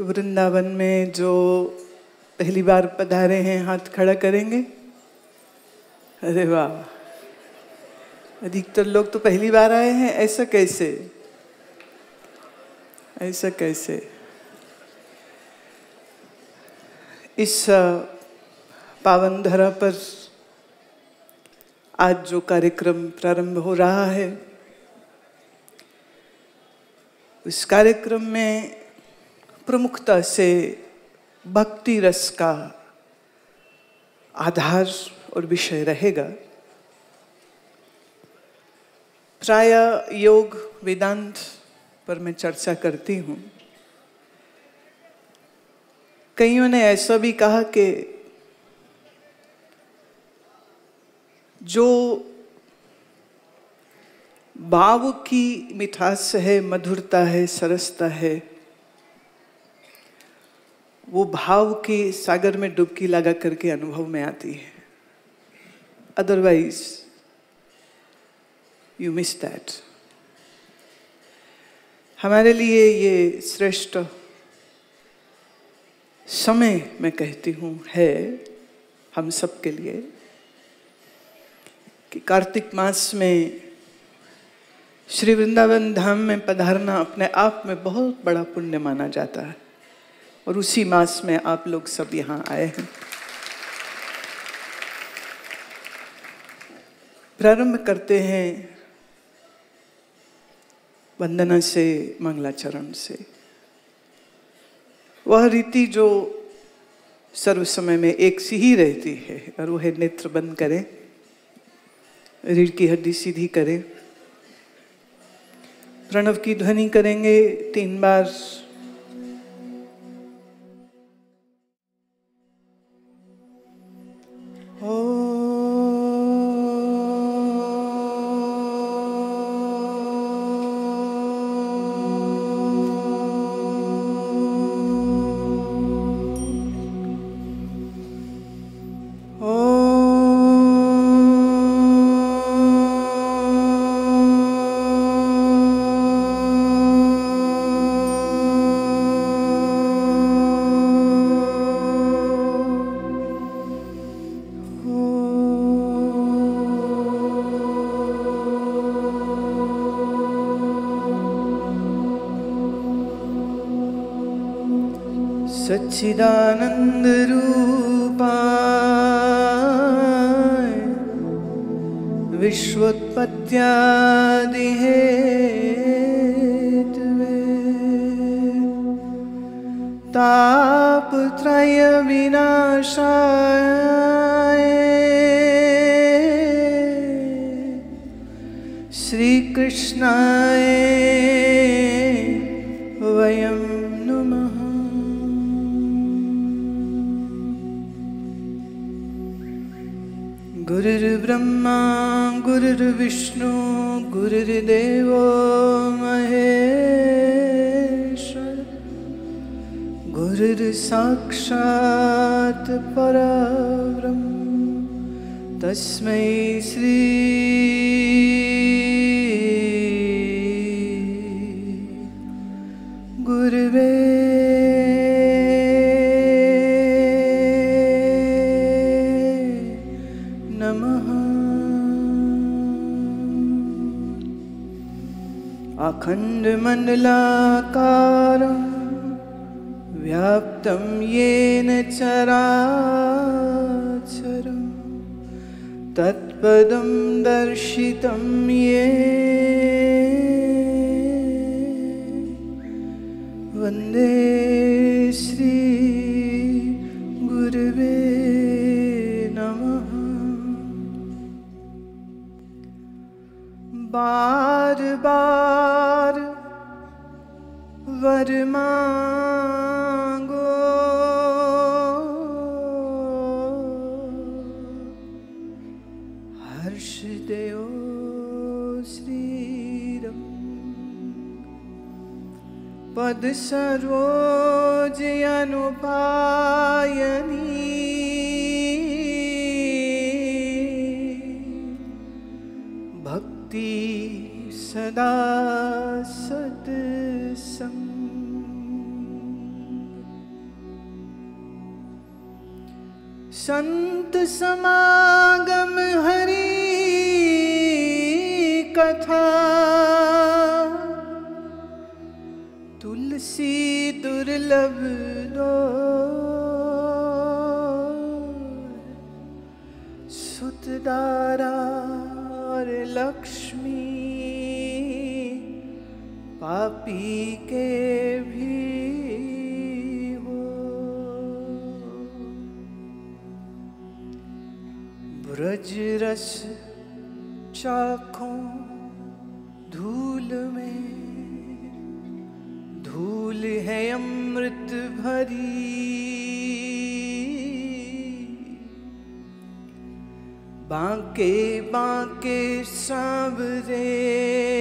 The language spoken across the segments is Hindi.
वृंदावन में जो पहली बार पधारे हैं, हाथ खड़ा करेंगे? अरे वाह। अधिकतर लोग तो पहली बार आए हैं, ऐसा कैसे? ऐसा कैसे? इस पावन धरा पर आज जो कार्यक्रम प्रारंभ हो रहा है, उस कार्यक्रम में प्रमुखता से भक्ति रस का आधार और विषय रहेगा। प्राय योग, वेदांत पर मैं चर्चा करती हूँ। कईयों ने ऐसा भी कहा कि जो भाव की मिठास है, मधुरता है, सरसता है वो भाव के सागर में डुबकी लगा करके अनुभव में आती है। अदरवाइज़ यू मिस दैट हमारे लिए ये श्रेष्ठ समय मैं कहती हूँ है हम सब के लिए कि कार्तिक मास में श्री वृंदावन धाम में पधारना अपने आप में बहुत बड़ा पुण्य माना जाता है। और उसी मास में आप लोग सब यहाँ आए हैं। प्रारंभ करते हैं वंदना से, मंगलाचरण से। वह रीति जो सर्व समय में एक सी ही रहती है और वह नेत्र बंद करें, रीढ़ की हड्डी सीधी करें। प्रणव की ध्वनि करेंगे तीन बार। सच्चिदानंद विश्वोत्पत्यादिहेत्वे तापत्रयविनाशाय श्रीकृष्णाय वयं नमः। गुरुर्ब्रह्मा गुरुर्विष्णु गुरुर्देवो महेश्वर गुरुर्साक्षात् परब्रह्म तस्मै श्री गुरुवे। अखण्डमण्डलाकारं व्याप्तं येन चराचरं। तत्पदं दर्शितं ये। वन्दे श्री बार बार वर मांगो। हर्ष देओ श्रीरम। पद सरोज अनुपायनी भी सदा सत्संग। संत समागम हरि कथा। तुलसी दुर्लभ दो सुतदारा और लक्ष्मी पापी के भी हो। ब्रज रस चाखों धूल में, धूल है अमृत भरी। बांके बांके सांवरे।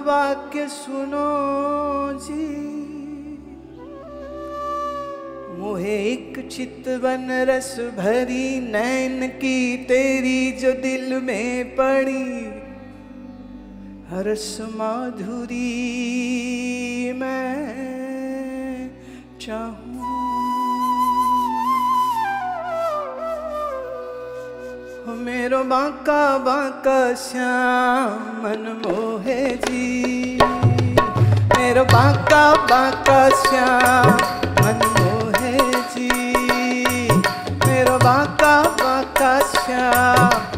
महावाक्य सुनो जी। मोहे एक चितवन रस भरी नैन की तेरी जो दिल में पड़ी। हरस माधुरी मैं चाहूँ मेरो बांका बांका श्याम मन मोहे जी। मेरो बांका बांका श्याम मन मोहे जी। मेरो बांका बांका श्याम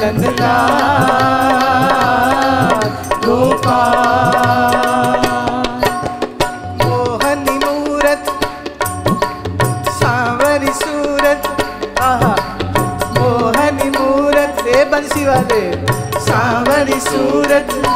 नंदलाल सूरत आहा। मोहन मूरत ए बंसी वाले सांवरी सूरत।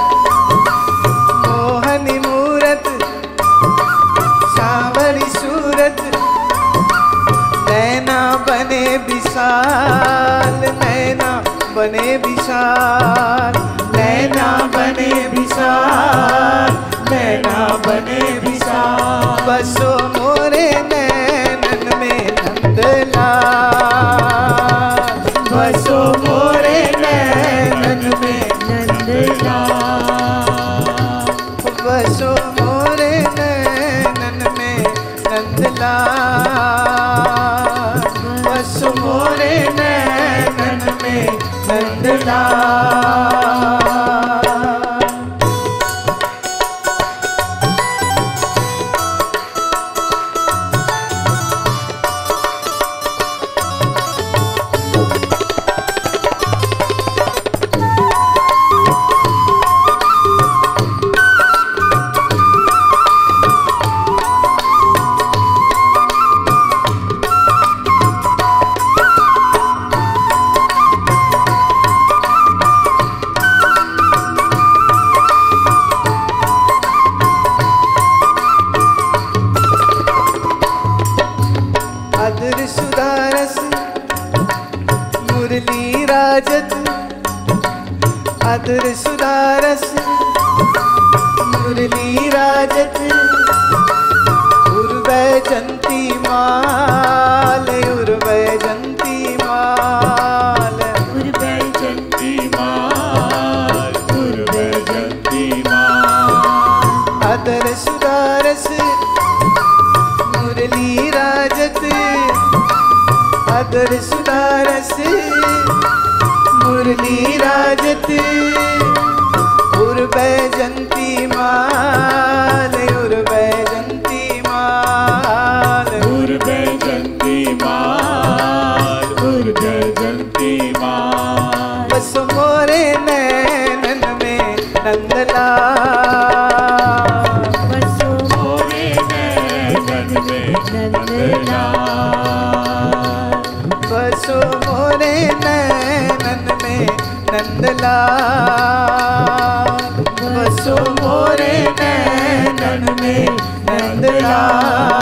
नंदलाल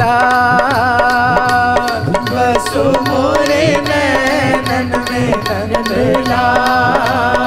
लाल बसो मोरे नैनन में नंद लाल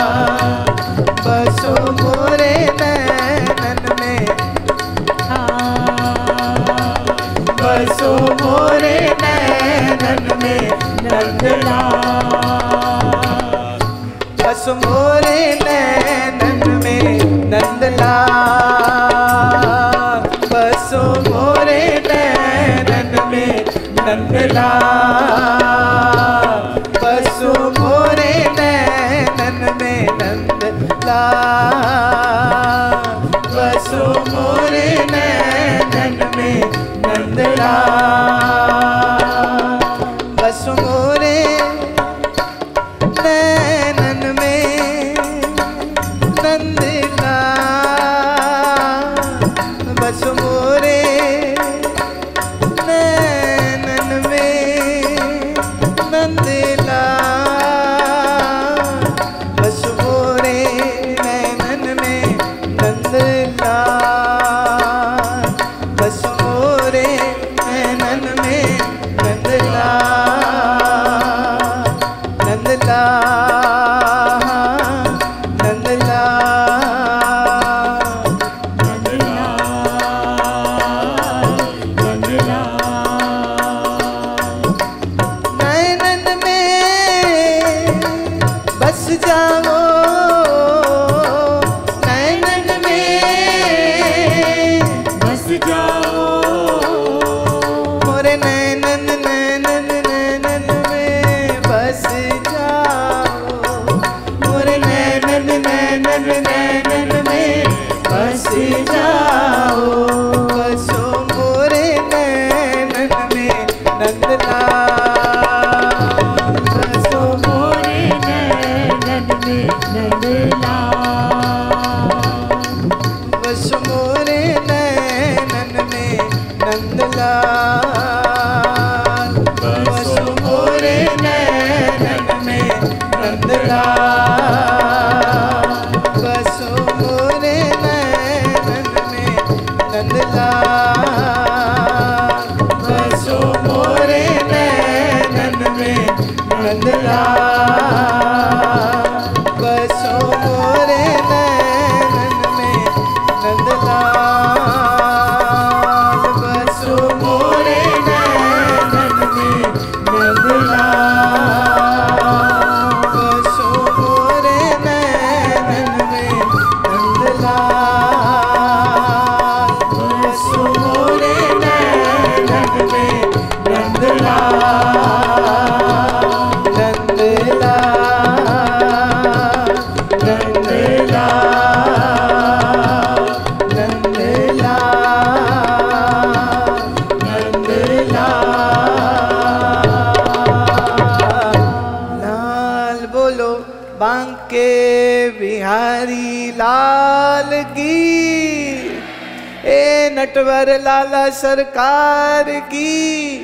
कर लाला सरकार की।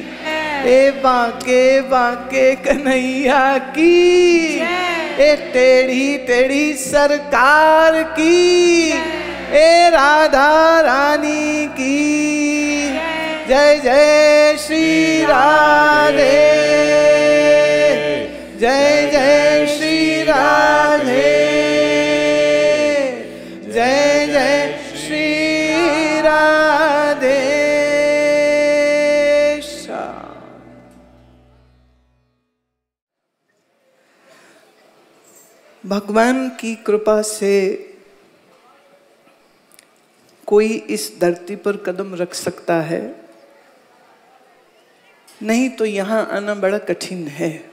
ए बांके बांके कन्हैया की। ए टेढ़ी टेढ़ी सरकार की। ए राधा रानी की। जय जय श्री राधे। जय जय श्री राधे। भगवान की कृपा से कोई इस धरती पर कदम रख सकता है? नहीं तो यहाँ आना बड़ा कठिन है।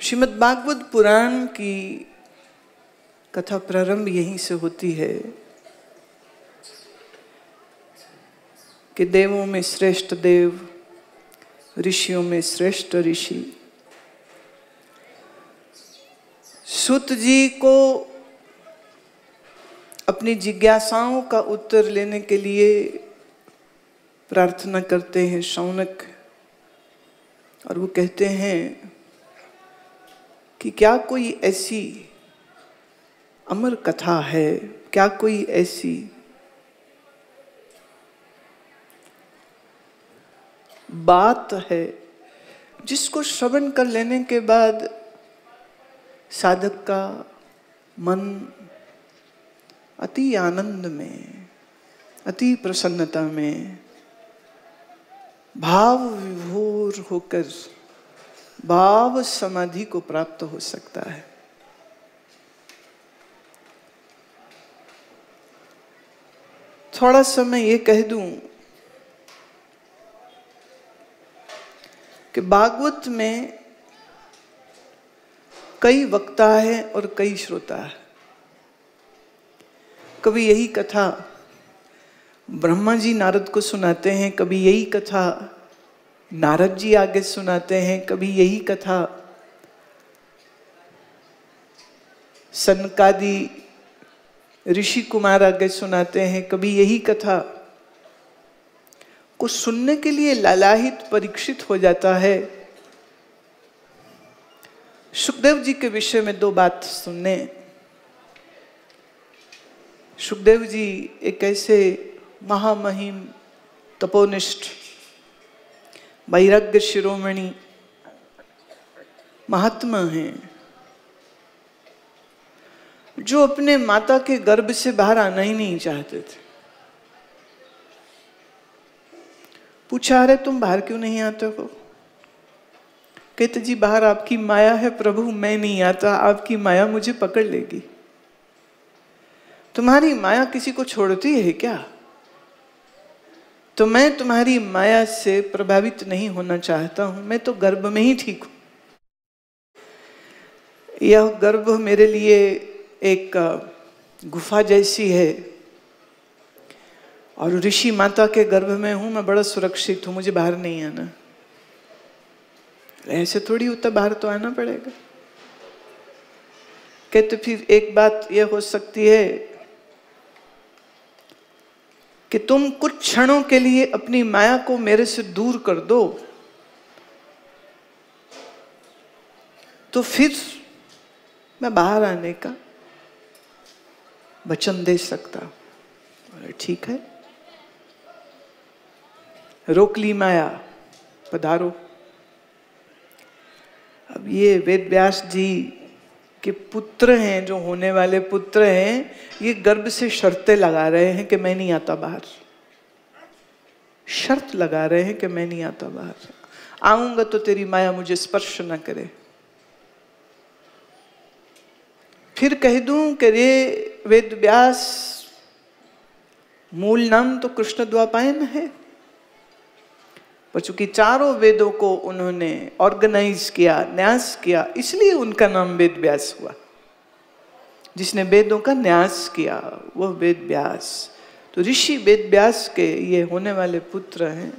श्रीमद् भागवत पुराण की कथा प्रारंभ यहीं से होती है कि देवों में श्रेष्ठ देव, ऋषियों में श्रेष्ठ ऋषि सुत जी को अपनी जिज्ञासाओं का उत्तर लेने के लिए प्रार्थना करते हैं शौनक, और वो कहते हैं कि क्या कोई ऐसी अमर कथा है? क्या कोई ऐसी बात है जिसको श्रवण कर लेने के बाद साधक का मन अति आनंद में, अति प्रसन्नता में भाव विभोर होकर भाव समाधि को प्राप्त हो सकता है। थोड़ा सा मैं ये कह दूँ कि भागवत में कई वक्ता है और कई श्रोता है। कभी यही कथा ब्रह्मा जी नारद को सुनाते हैं, कभी यही कथा नारद जी आगे सुनाते हैं, कभी यही कथा सनकादि ऋषि कुमार आगे सुनाते हैं, कभी यही कथा को सुनने के लिए लालाहित परीक्षित हो जाता है। सुखदेव जी के विषय में दो बात सुनने। सुखदेव जी एक ऐसे महामहिम तपोनिष्ठ, वैराग्य शिरोमणि महात्मा हैं, जो अपने माता के गर्भ से बाहर आना ही नहीं चाहते थे। पूछा, अरे, तुम बाहर क्यों नहीं आते हो? कहते, जी, बाहर आपकी माया है प्रभु, मैं नहीं आता, आपकी माया मुझे पकड़ लेगी। तुम्हारी माया किसी को छोड़ती है क्या? तो मैं तुम्हारी माया से प्रभावित नहीं होना चाहता हूँ, मैं तो गर्भ में ही ठीक हूँ। यह गर्भ मेरे लिए एक गुफा जैसी है और ऋषि माता के गर्भ में हूँ, मैं बड़ा सुरक्षित हूँ, मुझे बाहर नहीं आना। ऐसे थोड़ी होता, बाहर तो आना पड़ेगा। कहते फिर एक बात यह हो सकती है कि तुम कुछ क्षणों के लिए अपनी माया को मेरे से दूर कर दो तो फिर मैं बाहर आने का वचन दे सकता ठीक है। रोक ली माया, पधारो। अब ये वेद व्यास जी के पुत्र हैं, जो होने वाले पुत्र हैं, ये गर्भ से शर्तें लगा रहे हैं कि मैं नहीं आता बाहर। शर्त लगा रहे हैं कि मैं नहीं आता बाहर। आऊँगा तो तेरी माया मुझे स्पर्श न करे। फिर कह दूँ कि रे वेद व्यास मूल नाम तो कृष्ण द्वापायन है। पर चूँकि चारों वेदों को उन्होंने ऑर्गेनाइज किया, न्यास किया, इसलिए उनका नाम वेद व्यास हुआ। जिसने वेदों का न्यास किया, वह वेद व्यास। तो ऋषि वेद व्यास के ये होने वाले पुत्र हैं।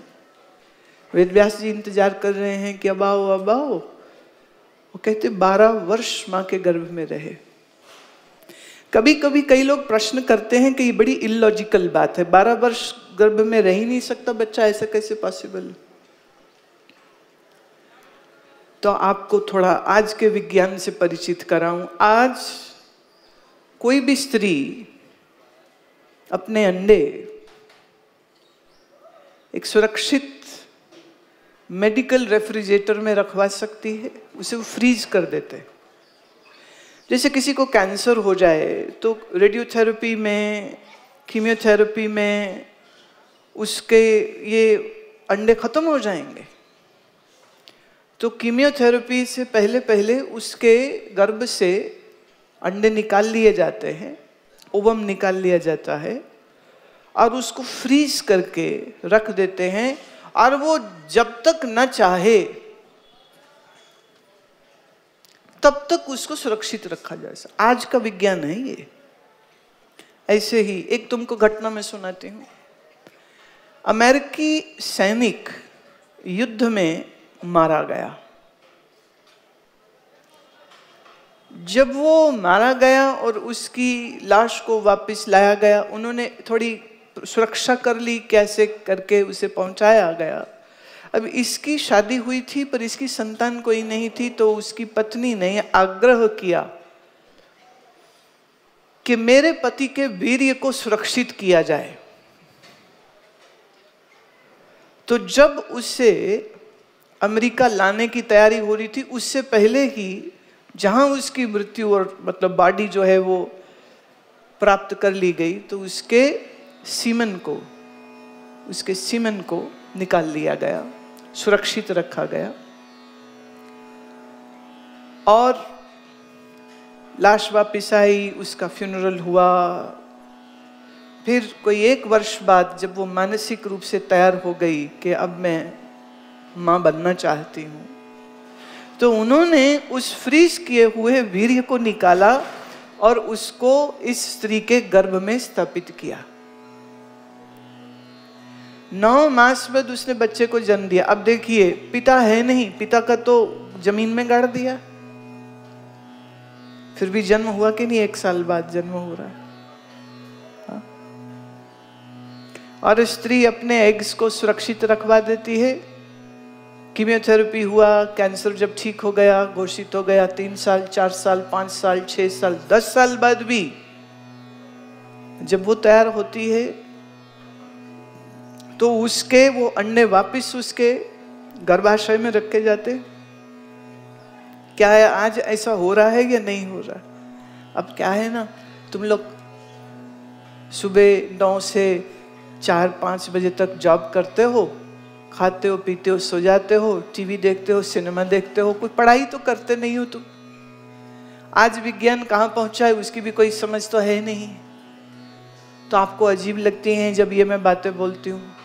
वेद व्यास जी इंतज़ार कर रहे हैं कि अब आओ अब आओ। वो कहते, बारह वर्ष माँ के गर्भ में रहे। कभी कभी कई लोग प्रश्न करते हैं कि ये बड़ी इलॉजिकल बात है। बारह वर्ष गर्भ में रह ही नहीं सकता बच्चा, ऐसा कैसे पॉसिबल तो आपको थोड़ा आज के विज्ञान से परिचित कराऊं। आज कोई भी स्त्री अपने अंडे, एक सुरक्षित मेडिकल रेफ्रिजरेटर में रखवा सकती है, उसे वो फ्रीज कर देते हैं। जैसे किसी को कैंसर हो जाए तो रेडियोथेरेपी में कीमियोथेरेपी में उसके ये अंडे खत्म हो जाएँगे। तो कीमियोथेरेपी से पहले पहले उसके गर्भ से अंडे निकाल लिए जाते हैं ओवम निकाल लिया जाता है, और उसको फ्रीज करके रख देते हैं, और वो जब तक न चाहे तब तक उसको सुरक्षित रखा जाए आज का विज्ञान है ये। ऐसे ही एक तुमको घटना में सुनाती हूँ। अमेरिकी सैनिक युद्ध में मारा गया। जब वो मारा गया और उसकी लाश को वापस लाया गया, उन्होंने थोड़ी सुरक्षा कर ली, कैसे करके उसे पहुँचाया गया। अब इसकी शादी हुई थी, पर इसकी संतान कोई नहीं थी तो उसकी पत्नी ने आग्रह किया कि मेरे पति के वीर्य को सुरक्षित किया जाए। तो जब उसे अमेरिका लाने की तैयारी हो रही थी, उससे पहले ही जहाँ उसकी मृत्यु और मतलब बॉडी जो है वो प्राप्त कर ली गई तो उसके सीमन को, उसके सीमन को निकाल लिया गया। सुरक्षित रखा गया। और लाश वापिस आई, उसका फ्यूनरल हुआ। फिर कोई एक वर्ष बाद जब वो मानसिक रूप से तैयार हो गई कि अब मैं माँ बनना चाहती हूँ तो उन्होंने उस फ्रीज किए हुए वीर्य को निकाला और उसको इस स्त्री के गर्भ में स्थापित किया। नौ मास बाद उसने बच्चे को जन्म दिया। अब देखिए, पिता है नहीं, पिता का तो ज़मीन में गाड़ दिया। फिर भी जन्म हुआ कि नहीं? एक साल बाद जन्म हो रहा है। हाँ? और स्त्री अपने एग्स को सुरक्षित रखवा देती है। कीमियोथेरेपी हुआ कैंसर जब ठीक हो गया, घोषित हो गया, तीन साल, चार साल, पाँच साल, छह साल, दस साल बाद भी जब वो तैयार होती है तो उसके, वो अंडे वापस उसके गर्भाशय में रखे जाते। क्या है, आज ऐसा हो रहा है या नहीं हो रहा? अब क्या है ना, तुम लोग सुबह नौ से चार, पाँच बजे तक जॉब करते हो, खाते हो, पीते हो, सो जाते हो, टीवी देखते हो, सिनेमा देखते हो, कोई पढ़ाई तो करते नहीं हो तुम। आज विज्ञान कहाँ पहुँचा है, उसकी भी कोई समझ तो है नहीं। तो आपको अजीब लगती हैं जब ये मैं बातें बोलती हूँ।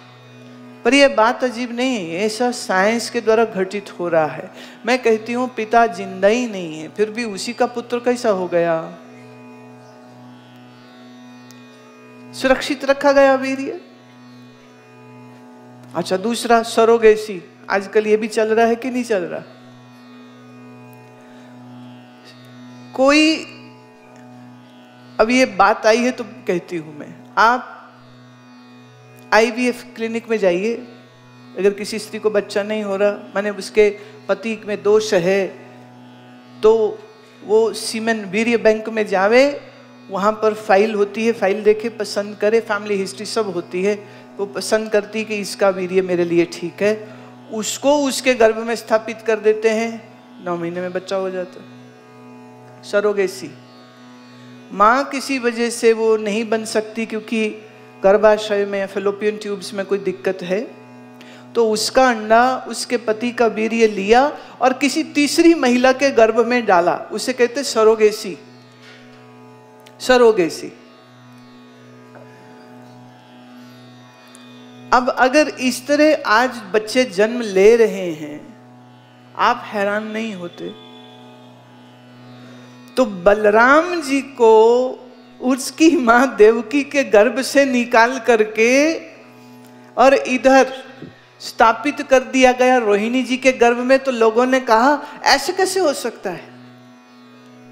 पर यह बात अजीब नहीं है ऐसा साइंस के द्वारा घटित हो रहा है। मैं कहती हूँ, पिता ज़िंदा ही नहीं है, फिर भी उसी का पुत्र कैसा हो गया? सुरक्षित रखा गया वीर्य? अच्छा दूसरा, सरोगेसी। आजकल ये भी चल रहा है कि नहीं चल रहा? कोई, अब ये बात आई है तो कहती हूँ मैं, आप आईवीएफ क्लिनिक में जाइए। अगर किसी स्त्री को बच्चा नहीं हो रहा, माने उसके पति में दोष है तो वो सीमेन वीर्य बैंक में जावे, वहाँ पर फ़ाइल होती है फ़ाइल देखे, पसंद करे फैमिली हिस्ट्री सब होती है, वो पसंद करती कि इसका वीर्य मेरे लिए ठीक है। उसको उसके गर्भ में स्थापित कर देते हैं, नौ महीने में बच्चा हो जाता सरोगेसी। माँ किसी वजह से वो नहीं बन सकती क्योंकि गर्भाशय में फेलोपियन ट्यूब्स में कोई दिक्कत है? तो उसका अंडा उसके पति का वीर्य लिया और किसी तीसरी महिला के गर्भ में डाला। उसे कहते सरोगेसी। सरोगेसी। अब अगर इस तरह आज बच्चे जन्म ले रहे हैं, आप हैरान नहीं होते? तो बलराम जी को उसकी माँ देवकी के गर्भ से निकाल करके और इधर स्थापित कर दिया गया रोहिणी जी के गर्भ में तो लोगों ने कहा, ऐसे कैसे हो सकता है?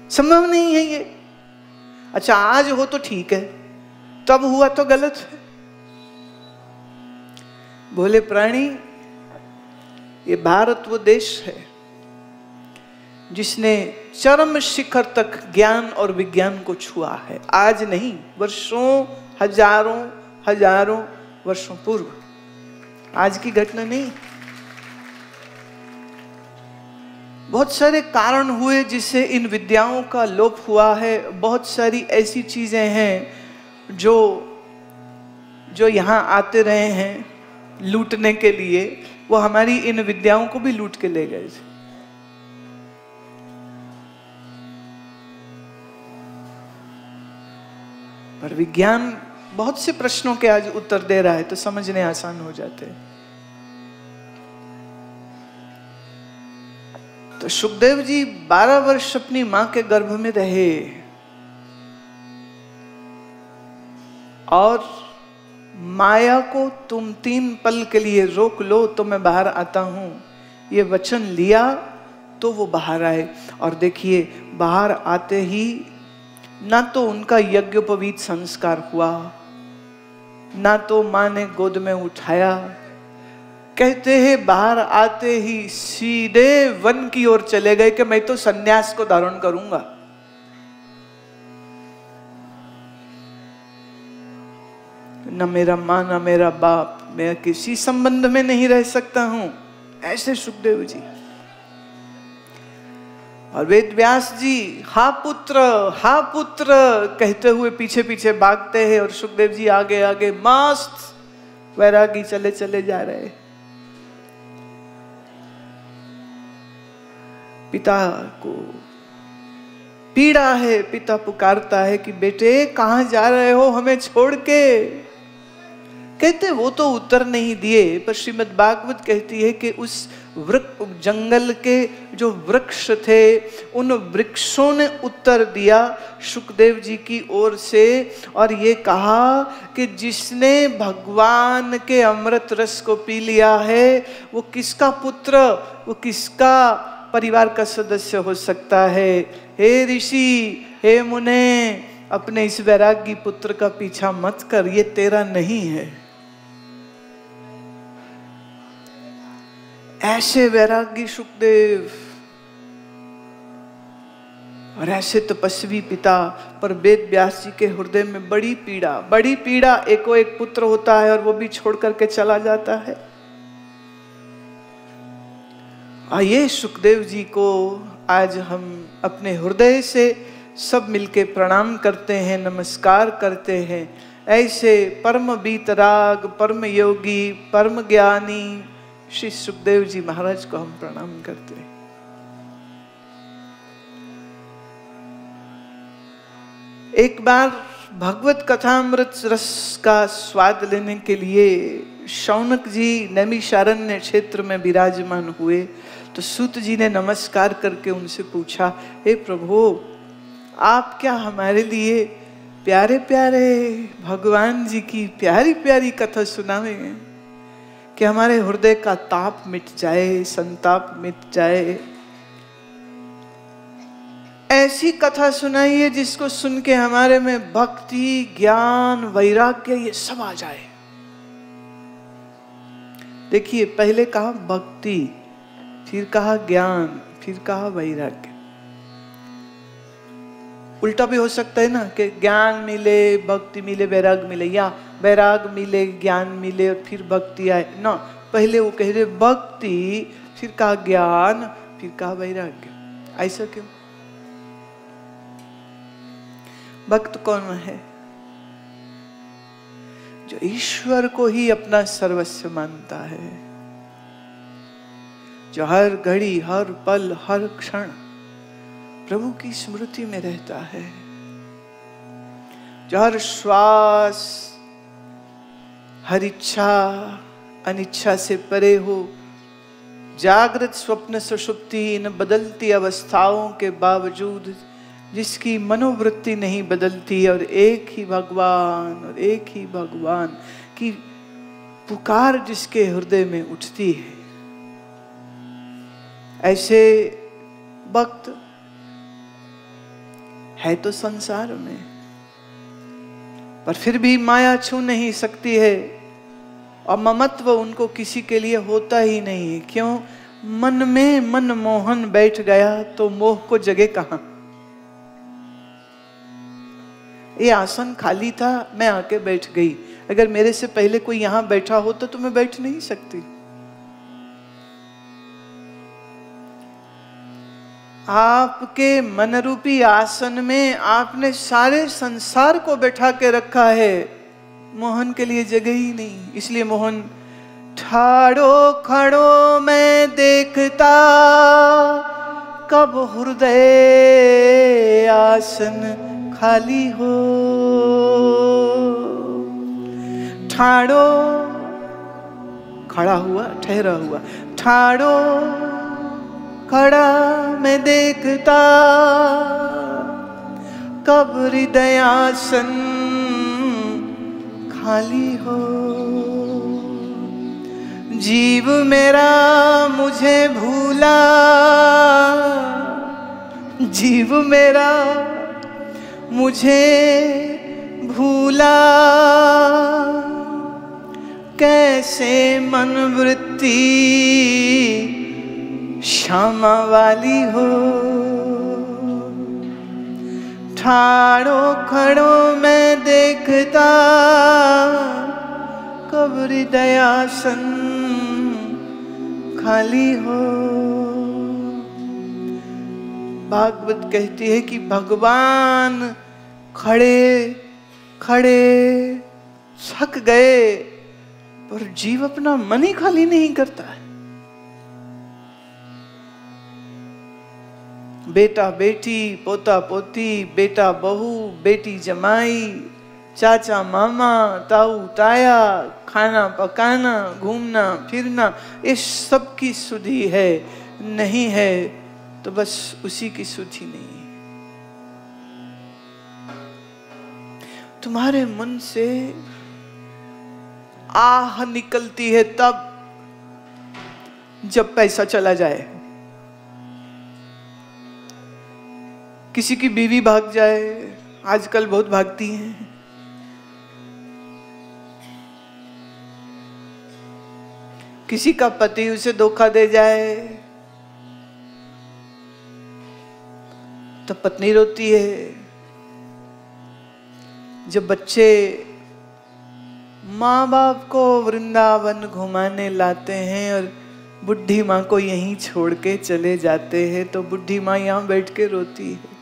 संभव नहीं है ये। अच्छा आज हो तो ठीक है, तब हुआ तो गलत है। बोले, प्राणी, ये भारत वो देश है जिसने चरम शिखर तक ज्ञान और विज्ञान को छुआ है। आज नहीं, वर्षों, हज़ारों हज़ारों वर्षों पूर्व। आज की घटना नहीं। बहुत सारे कारण हुए जिससे इन विद्याओं का लोप हुआ है। बहुत सारी ऐसी चीज़ें हैं जो जो यहाँ आते रहे हैं लूटने के लिए। वो हमारी इन विद्याओं को भी लूट के ले गए थे। पर विज्ञान बहुत से प्रश्नों के आज उत्तर दे रहा है तो समझने आसान हो जाते हैं। तो सुखदेव जी 12 वर्ष अपनी माँ के गर्भ में रहे। और माया को तुम तीन पल के लिए रोक लो तो मैं बाहर आता हूँ। ये वचन लिया तो वो बाहर आए। और देखिए, बाहर आते ही ना तो उनका यज्ञोपवीत संस्कार हुआ, ना तो माँ ने गोद में उठाया। कहते हैं, बाहर आते ही सीधे वन की ओर चले गए कि मैं तो सन्यास को धारण करूँगा। न मेरा माँ, न मेरा बाप, मैं किसी संबंध में नहीं रह सकता हूँ। ऐसे सुखदेव जी। और वेद व्यास जी, हा पुत्र हा पुत्र, कहते हुए पीछे पीछे भागते हैं और सुखदेव जी आगे आगे मस्त वैरागी चले चले जा रहे पिता को पीड़ा है, पिता पुकारता है कि बेटे, कहा जा रहे हो हमें छोड़ के? कहते वो तो उत्तर नहीं दिए, पर श्रीमद भागवत कहती है कि उस वृक्ष जंगल के जो वृक्ष थे, उन वृक्षों ने उत्तर दिया सुखदेव जी की ओर से और ये कहा कि जिसने भगवान के अमृत रस को पी लिया है, वो किसका पुत्र, वो किसका परिवार का सदस्य हो सकता है? हे ऋषि, हे मुने, अपने इस वैरागी पुत्र का पीछा मत कर, ये तेरा नहीं है। ऐसे वैरागी सुखदेव। और ऐसे तपस्वी पिता पर वेद व्यास जी के हृदय में बड़ी पीड़ा बड़ी पीड़ा एको एक पुत्र होता है और वो भी छोड़ करके चला जाता है। आइए सुखदेव जी को आज हम अपने हृदय से सब मिलके प्रणाम करते हैं, नमस्कार करते हैं। ऐसे परम बीतराग परम योगी परम ज्ञानी श्री सुखदेव जी महाराज को हम प्रणाम करते हैं। एक बार भगवत कथामृत रस का स्वाद लेने के लिए शौनक जी नैमिषारण्य क्षेत्र में विराजमान हुए तो सूत जी ने नमस्कार करके उनसे पूछा, हे प्रभु, आप क्या हमारे लिए प्यारे प्यारे भगवान जी की प्यारी प्यारी कथा सुनावे कि हमारे हृदय का ताप मिट जाए, संताप मिट जाए। ऐसी कथा सुनाइए जिसको सुन के हमारे में भक्ति, ज्ञान, वैराग्य, ये सब आ जाए। देखिए, पहले कहा भक्ति, फिर कहा ज्ञान, फिर कहा वैराग्य। उल्टा भी हो सकता है ना कि ज्ञान मिले, भक्ति मिले, वैराग्य मिले, या वैराग मिले, ज्ञान मिले और फिर भक्ति आए। ना, पहले वो कह रहे, भक्ति, फिर कहा ज्ञान, फिर कहा वैराग्य। ऐसा क्यों? भक्त कौन है? जो ईश्वर को ही अपना सर्वस्व मानता है। जो हर घड़ी, हर पल, हर क्षण प्रभु की स्मृति में रहता है। जो हर श्वास हर इच्छा अनिच्छा से परे हो। जागृत स्वप्न सुषुप्ति इन बदलती अवस्थाओं के बावजूद, जिसकी मनोवृत्ति नहीं बदलती, और एक ही भगवान, और एक ही भगवान की पुकार जिसके हृदय में उठती है। ऐसे भक्त है तो संसार में, पर फिर भी माया छू नहीं सकती है। और ममत्व उनको किसी के लिए होता ही नहीं है। क्यों? मन में मन मोहन बैठ गया तो मोह को जगह कहा? ये आसन खाली था, मैं आके बैठ गई। अगर मेरे से पहले कोई यहाँ बैठा होता तो मैं बैठ नहीं सकती। आपके मन रूपी आसन में आपने सारे संसार को बैठा के रखा है। मोहन के लिए जगह ही नहीं। इसलिए मोहन, ठाड़ो खड़ो, मैं देखता कब हृदय आसन खाली हो। ठाड़ो खड़ा हुआ, ठहरा हुआ, ठाड़ो खड़ा, मैं देखता कब हृदयासन खाली हो। जीव मेरा मुझे भूला। जीव मेरा मुझे भूला। कैसे मन वृत्ति श्यामा वाली हो। ठाड़ो खड़ो मैं देखता कब हृदयासन खाली हो। भागवत कहती है कि भगवान खड़े खड़े थक गए, पर जीव अपना मन ही खाली नहीं करता है। बेटा बेटी, पोता पोती, बेटा बहू, बेटी जमाई, चाचा मामा, ताऊ ताया, खाना पकाना, घूमना, फिरना इस सब की सुधि है, नहीं है तो बस उसी की सुधि नहीं है। तुम्हारे मन से आह निकलती है तब जब पैसा चला जाए। किसी की बीवी भाग जाए, आजकल बहुत भागती हैं। किसी का पति उसे धोखा दे जाए तो पत्नी रोती है। जब बच्चे माँ बाप को वृंदावन घुमाने लाते हैं और बुढ़ी माँ को यहीं छोड़ के चले जाते हैं तो बुढ़ी माँ यहाँ बैठ के रोती है।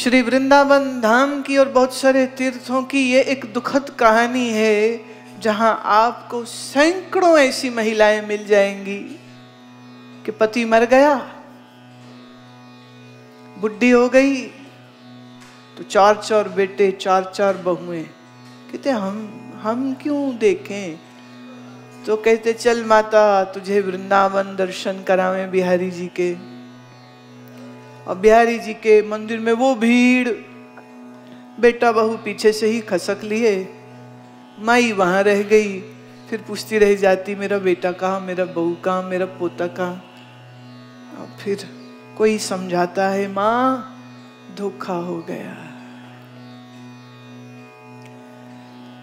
श्री वृंदावन धाम की और बहुत सारे तीर्थों की ये एक दुखद कहानी है, जहाँ आपको सैकड़ों ऐसी महिलाएँ मिल जाएँगी कि पति मर गया, बुढ़ी हो गई तो चार चार बेटे चार चार बहुएँ, कहते, हम हम क्यों देखें? तो कहते, चल माता, तुझे वृंदावन दर्शन करावे बिहारी जी के। और बिहारी जी के मंदिर में वो भीड़। बेटा बहू पीछे से ही खसक लिए। माई वहाँ रह गई। फिर पूछती रह, जाती मेरा बेटा कहा, मेरा बहू कहा, मेरा पोता कहा? और फिर कोई समझाता है, माँ, धोखा हो गया।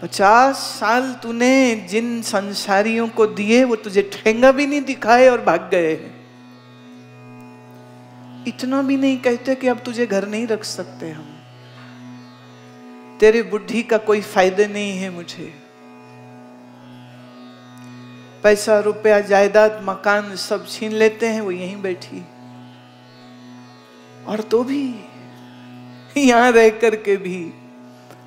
पचास साल तूने जिन संसारियों को दिए, वो तुझे ठेंगा भी नहीं दिखाए और भाग गए हैं। इतना भी नहीं कहते कि अब तुझे घर नहीं रख सकते हम। तेरे बुद्धि का कोई फ़ायदे नहीं है मुझे। पैसा, रुपया, जायदाद, मकान सब छीन लेते हैं, वो यहीं बैठी। और तो भी, यहाँ रह करके भी,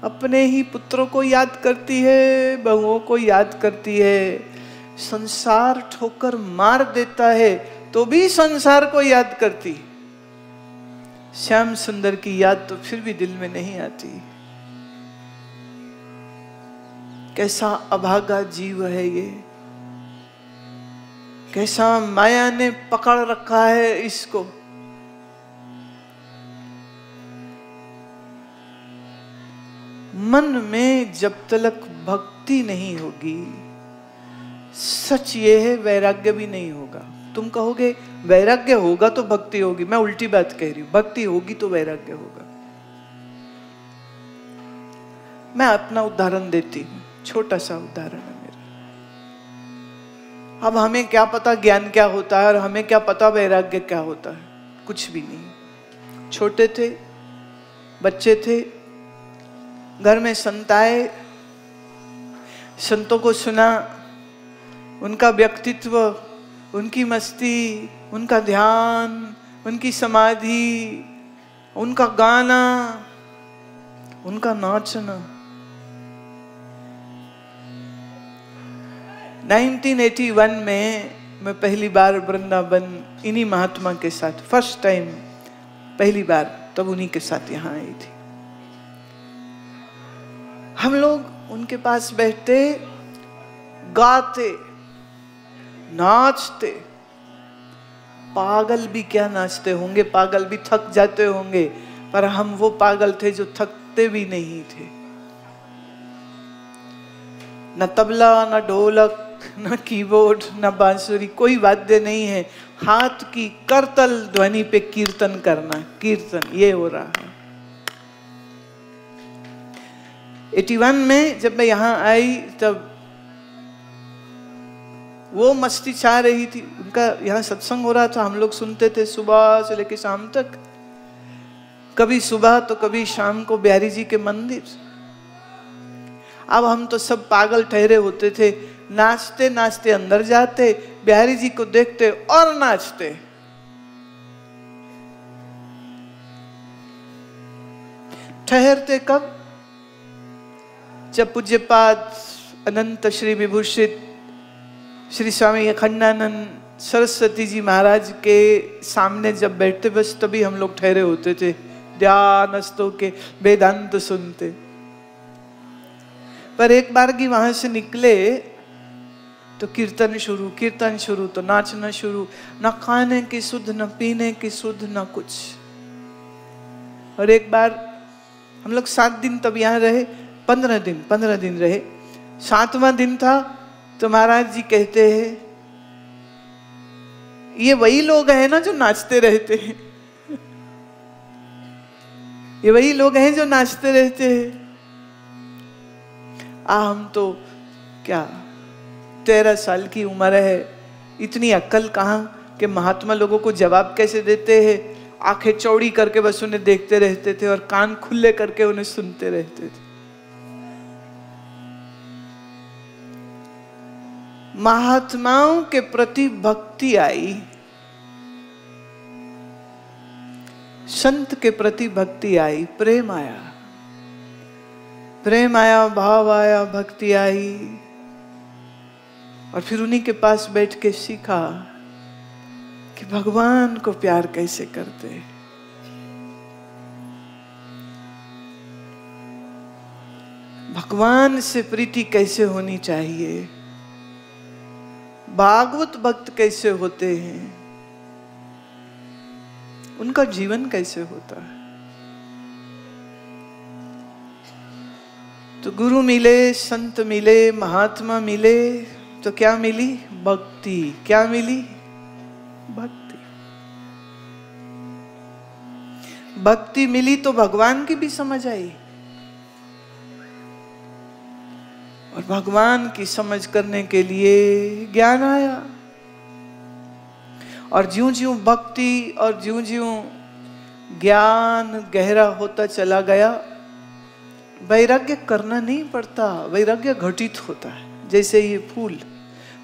अपने ही पुत्रों को याद करती है, बहुओं को याद करती है। संसार ठोकर मार देता है तो भी संसार को याद करती। है श्याम सुंदर की याद तो फिर भी दिल में नहीं आती। कैसा अभागा जीव है ये। कैसा माया ने पकड़ रखा है इसको। मन में जब तक भक्ति नहीं होगी, सच ये है, वैराग्य भी नहीं होगा। तुम कहोगे, वैराग्य होगा तो भक्ति होगी। मैं उल्टी बात कह रही हूँ, भक्ति होगी तो वैराग्य होगा। मैं अपना उदाहरण देती हूँ, छोटा सा उदाहरण है मेरा। अब हमें क्या पता ज्ञान क्या होता है और हमें क्या पता वैराग्य क्या होता है? कुछ भी नहीं। छोटे थे, बच्चे थे, घर में संत आए, संतों को सुना, उनका व्यक्तित्व उनकी मस्ती, उनका ध्यान, उनकी समाधि, उनका गाना, उनका नाचना। 1981 में मैं पहली बार वृंदावन इन्हीं महात्मा के साथ, फ़र्स्ट टाइम पहली बार तब उन्हीं के साथ यहाँ आई थी। हम लोग उनके पास बैठते, गाते। नाचते। पागल भी क्या नाचते होंगे? पागल भी थक जाते होंगे, पर हम वो पागल थे जो थकते भी नहीं थे। न तबला, न ढोलक, न कीबोर्ड, न बांसुरी, कोई वाद्य नहीं है। हाथ की करतल ध्वनि पे कीर्तन करना कीर्तन, ये हो रहा है। 81 में जब मैं यहाँ आई, तब वो मस्ती चाह रही थी। उनका यहाँ सत्संग हो रहा था। हम लोग सुनते थे सुबह से लेकर शाम तक। कभी सुबह तो कभी शाम को बिहारी जी के मंदिर। अब हम तो सब पागल ठहरे होते थे। नाचते नाचते अंदर जाते बिहारी जी को देखते और नाचते। ठहरते कब? जब पूज्यपाद अनंत श्री विभूषित श्री स्वामी अखंडानंद सरस्वती जी महाराज के सामने जब बैठते, बस तभी हम लोग ठहरे होते थे। ध्यानस्तों के वेदांत सुनते। पर एक बार की वहाँ से निकले तो कीर्तन शुरू कीर्तन शुरू तो नाचना शुरू। न खाने की शुद्ध न पीने की शुद्ध न कुछ। और एक बार हम लोग सात दिन तब यहाँ रहे, पंद्रह दिन पंद्रह दिन रहे। सातवां दिन था तो महाराज जी कहते हैं, ये वही लोग हैं ना जो नाचते रहते हैं। ये वही लोग हैं जो नाचते रहते हैं। आ हम तो क्या, तेरह साल की उम्र है, इतनी अक्ल कहाँ कि महात्मा लोगों को जवाब कैसे देते हैं? आँखें चौड़ी करके बस उन्हें देखते रहते थे और कान खुले करके उन्हें सुनते रहते थे। महात्माओं के प्रति भक्ति आई। संत के प्रति भक्ति आई, प्रेम आया। प्रेम आया, भाव आया, भक्ति आई। और फिर उन्हीं के पास बैठ के सीखा कि भगवान को प्यार कैसे करते भगवान से प्रीति कैसे होनी चाहिए? भागवत भक्त कैसे होते हैं? उनका जीवन कैसे होता है? तो गुरु मिले, संत मिले, महात्मा मिले तो क्या मिली? भक्ति। क्या मिली? भक्ति। भक्ति मिली तो भगवान की भी समझ आई। और भगवान की समझ करने के लिए ज्ञान आया। और ज्यो ज्यो भक्ति और ज्यो ज्यो ज्ञान गहरा होता चला गया, वैराग्य करना नहीं पड़ता, वैराग्य घटित होता है। जैसे ये फूल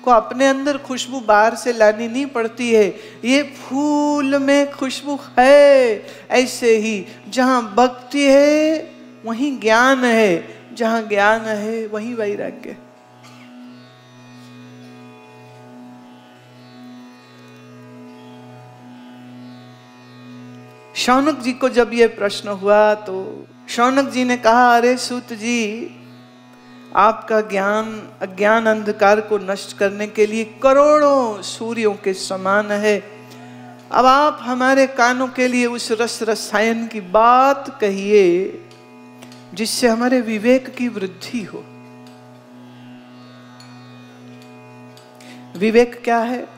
को अपने अंदर खुशबू बाहर से लानी नहीं पड़ती है, ये फूल में खुशबू है। ऐसे ही जहाँ भक्ति है, वहीं ज्ञान है जहाँ ज्ञान है, वहीं वैराग्य। शौनक जी को जब यह प्रश्न हुआ तो शौनक जी ने कहा, अरे सूत जी, आपका ज्ञान, अज्ञान अंधकार को नष्ट करने के लिए करोड़ों सूर्यों के समान है। अब आप हमारे कानों के लिए उस रस रसायन की बात कहिए जिससे हमारे विवेक की वृद्धि हो। विवेक क्या है?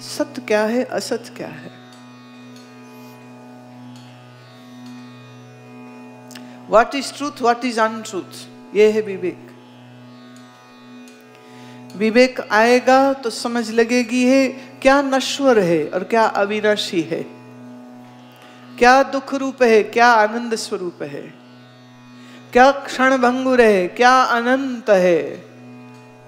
सत्य क्या है? असत क्या है? What is truth what is untruth ये है विवेक। विवेक आएगा तो समझ लगेगी है, क्या नश्वर है और क्या अविनाशी है? क्या दुख रूप है, क्या आनंद स्वरूप है? क्या क्षण भंगुर है? क्या अनंत है?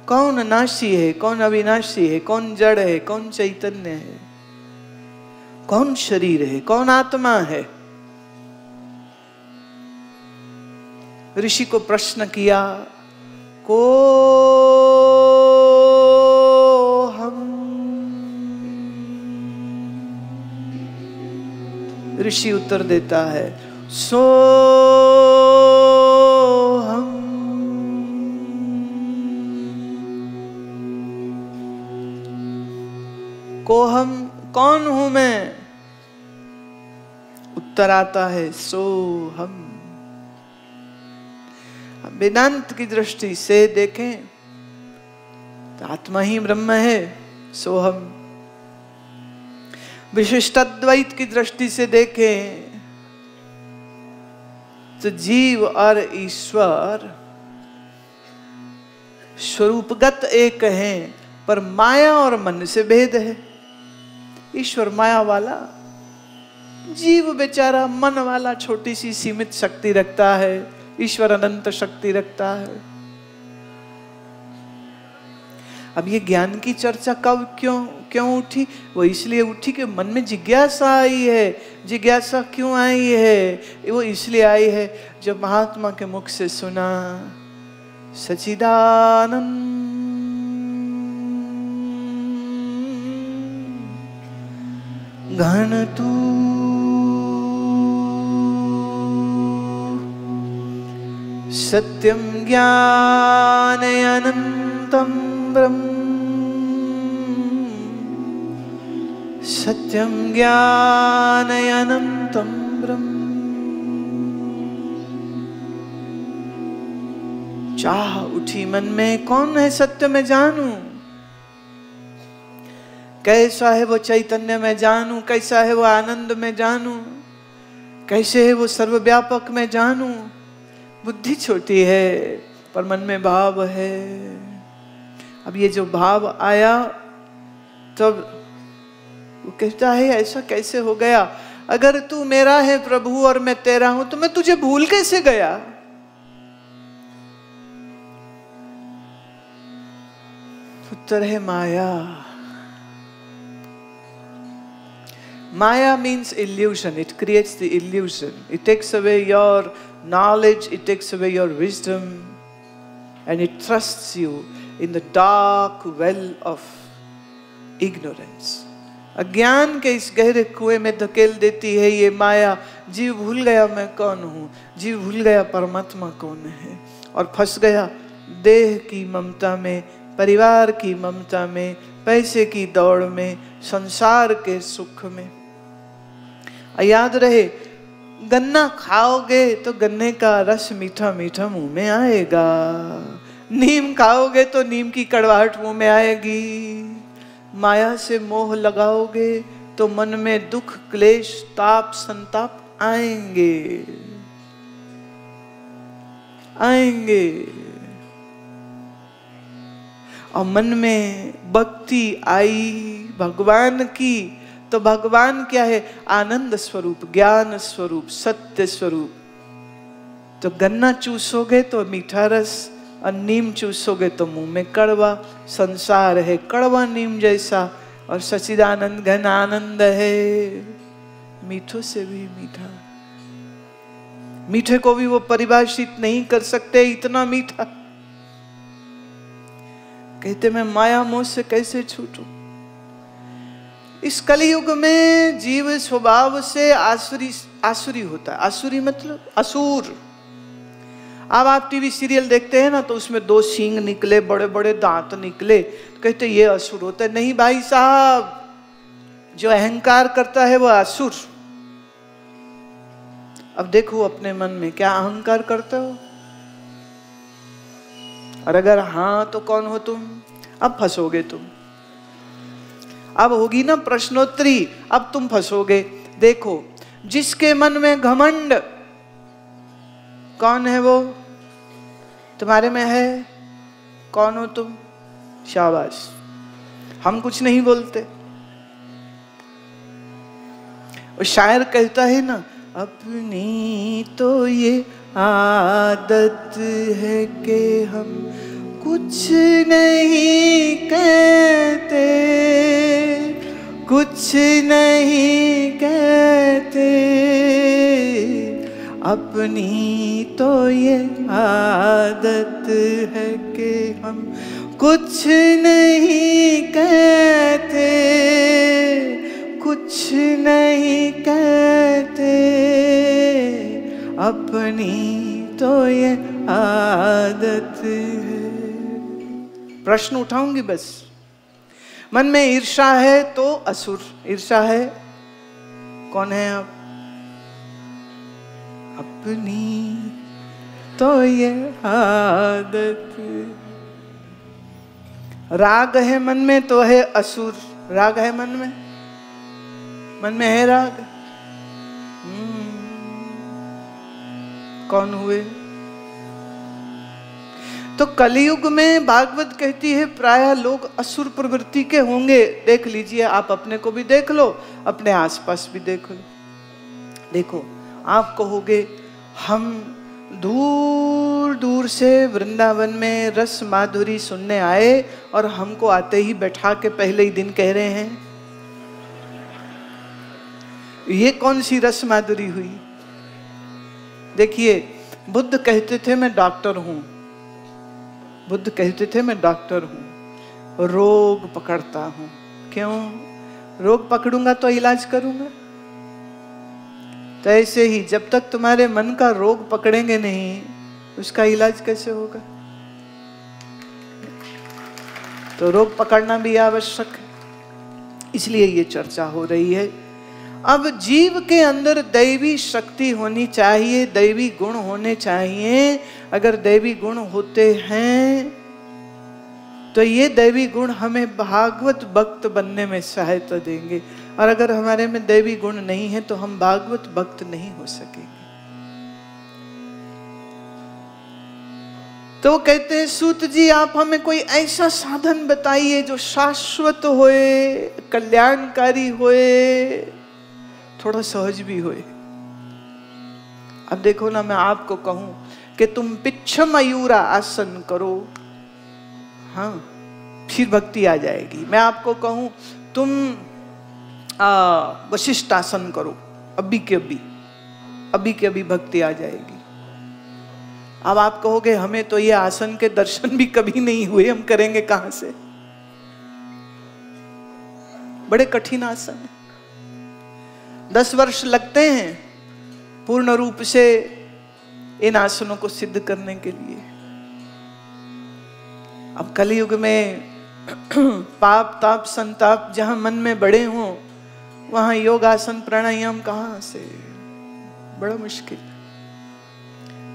कौन नाशी है? कौन अविनाशी है? कौन जड़ है? कौन चैतन्य है? कौन शरीर है? कौन आत्मा है? ऋषि को प्रश्न किया, को हम? ऋषि उत्तर देता है, सो को हम कौन हूँ मैं? उत्तर आता है, सो हम। वेदांत की दृष्टि से देखें तो आत्मा ही ब्रह्म है, सो हम। विशिष्टाद्वैत की दृष्टि से देखें तो जीव और ईश्वर स्वरूपगत एक हैं, पर माया और मन से भेद है। ईश्वर माया वाला, जीव बेचारा मन वाला छोटी सी सीमित शक्ति रखता है, ईश्वर अनंत शक्ति रखता है। अब ये ज्ञान की चर्चा कब क्यों क्यों उठी? वो इसलिए उठी कि मन में जिज्ञासा आई है, जिज्ञासा क्यों आई है? वो इसलिए आई है जब महात्मा के मुख से सुना सचिदानंद घन तू। सत्यं ज्ञानयनन्तं ब्रह्म। सत्यं ज्ञानयनन्तं ब्रह्म। चाह उठी मन में, कौन है सत्य में जानू? कैसा है वो चैतन्य में जानू? कैसा है वो आनंद में जानू? कैसे है वो सर्वव्यापक में जानू? बुद्धि छोटी है, पर मन में भाव है। अब ये जो भाव आया, तब वो कहता है, ऐसा कैसे हो गया? अगर तू मेरा है प्रभु और मैं तेरा हूँ तो मैं तुझे भूल कैसे गया? उत्तर है माया। Maya means illusion. It creates the illusion. It takes away your knowledge, it takes away your wisdom, and it thrusts you in the dark well of ignorance. अज्ञान के इस गहरे कुएँ में धकेल देती है ये माया जीव भूल गया मैं कौन हूँ जीव भूल गया परमात्मा कौन है और फंस गया देह की ममता में परिवार की ममता में पैसे की दौड़ में संसार के सुख में याद रहे, गन्ना खाओगे तो गन्ने का रस मीठा मीठा मुँह में आएगा। नीम खाओगे तो नीम की कड़वाहट मुँह में आएगी। माया से मोह लगाओगे तो मन में दुख, क्लेश, ताप, संताप आएँगे। आएँगे। और मन में भक्ति आई भगवान की तो भगवान क्या है? आनंद स्वरूप, ज्ञान स्वरूप, सत्य स्वरूप। तो गन्ना चूसोगे तो मीठा रस, और नीम चूसोगे तो मुँह में कड़वा। संसार है कड़वा नीम जैसा, और सचिदानंद घन आनंद है। मीठों से भी मीठा। मीठे को भी वो परिभाषित नहीं कर सकते, इतना मीठा। कहते, मैं माया मोह से कैसे छूटू? इस कलयुग में जीव स्वभाव से आसुरी आसुरी होता है। आसुरी मतलब असुर। अब आप टीवी सीरियल देखते हैं ना तो उसमें दो सींग निकले बड़े बड़े दांत निकले तो कहते ये असुर होता है। नहीं भाई साहब, जो अहंकार करता है वो असुर। अब देखो अपने मन में, क्या अहंकार करते हो? और अगर हाँ तो कौन हो तुम? अब फंसोगे तुम। अब होगी ना प्रश्नोत्तरी, अब तुम फंसोगे। देखो, जिसके मन में घमंड, कौन है वो? तुम्हारे में है? कौन हो तुम? शाबाश। हम कुछ नहीं बोलते। और शायर कहता है ना, अपनी तो ये आदत है कि हम कुछ नहीं कहते, कुछ नहीं कहते। अपनी तो ये आदत है कि हम कुछ नहीं कहते, कुछ नहीं कहते। अपनी तो ये आदत प्रश्न उठाऊँगी बस। मन में ईर्षा है तो असुर। ईर्षा है, कौन है आप? अपनी तो ये आदत। राग है मन में तो है असुर। राग है मन में? मन में है राग? हम्म। कौन हुए? तो कलयुग में भागवत कहती है, प्राय लोग असुर प्रवृत्ति के होंगे। देख लीजिए, आप अपने को भी देख लो, अपने आसपास भी देख लो। देखो, आप कहोगे, हम दूर दूर से वृंदावन में रस माधुरी सुनने आए और हमको आते ही बैठा के पहले ही दिन कह रहे हैं, ये कौन सी रस माधुरी हुई? देखिए, बुद्ध कहते थे, मैं डॉक्टर हूँ बुद्ध कहते थे, मैं डॉक्टर हूँ रोग पकड़ता हूँ। क्यों? रोग पकड़ूँगा तो इलाज करूँगा? तो ऐसे ही जब तक तुम्हारे मन का रोग पकड़ेंगे नहीं, उसका इलाज कैसे होगा? तो रोग पकड़ना भी आवश्यक है। इसलिए ये चर्चा हो रही है। अब जीव के अंदर दैवी शक्ति होनी चाहिए, दैवी गुण होने चाहिए। अगर दैवी गुण होते हैं तो ये दैवी गुण हमें भागवत भक्त बनने में सहायता देंगे। और अगर हमारे में दैवी गुण नहीं है तो हम भागवत भक्त नहीं हो सकेंगे। तो कहते हैं, सूत जी, आप हमें कोई ऐसा साधन बताइए जो शाश्वत होए, कल्याणकारी होए थोड़ा सहज भी होए। अब देखो ना, मैं आपको कहूँ कि तुम पिछ मयूरा आसन करो। हाँ फिर भक्ति आ जाएगी। मैं आपको कहूँ, तुम वशिष्ठ आसन करो। अभी के अभी अभी के अभी भक्ति आ जाएगी। अब आप कहोगे, हमें तो ये आसन के दर्शन भी कभी नहीं हुए, हम करेंगे कहाँ से? बड़े कठिन आसन। है दस वर्ष लगते हैं पूर्ण रूप से इन आसनों को सिद्ध करने के लिए। अब कलयुग में पाप, ताप, संताप जहाँ मन में बड़े हों, वहाँ योग आसन प्राणायाम कहाँ से? बड़ा मुश्किल।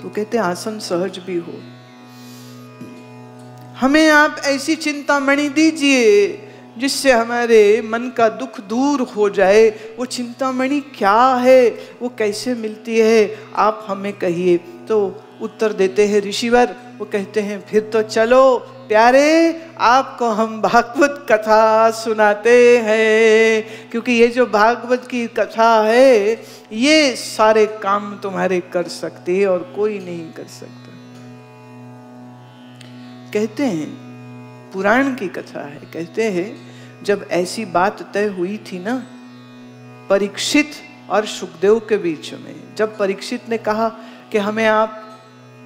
तो कहते आसन सहज भी हो। हमें आप ऐसी चिंता मणि दीजिए जिससे हमारे मन का दुख दूर हो जाए, वो चिंतामणि क्या है? वो कैसे मिलती है? आप हमें कहिए। तो उत्तर देते हैं ऋषिवर। वो कहते हैं, फिर तो चलो, प्यारे, आपको हम भागवत कथा सुनाते हैं। क्योंकि ये जो भागवत की कथा है, ये सारे काम तुम्हारे कर सकते हैं और कोई नहीं कर सकता। कहते हैं, पुराण की कथा है। कहते हैं जब ऐसी बात तय हुई थी ना, परीक्षित और सुखदेव के बीच में, जब परीक्षित ने कहा कि हमें आप,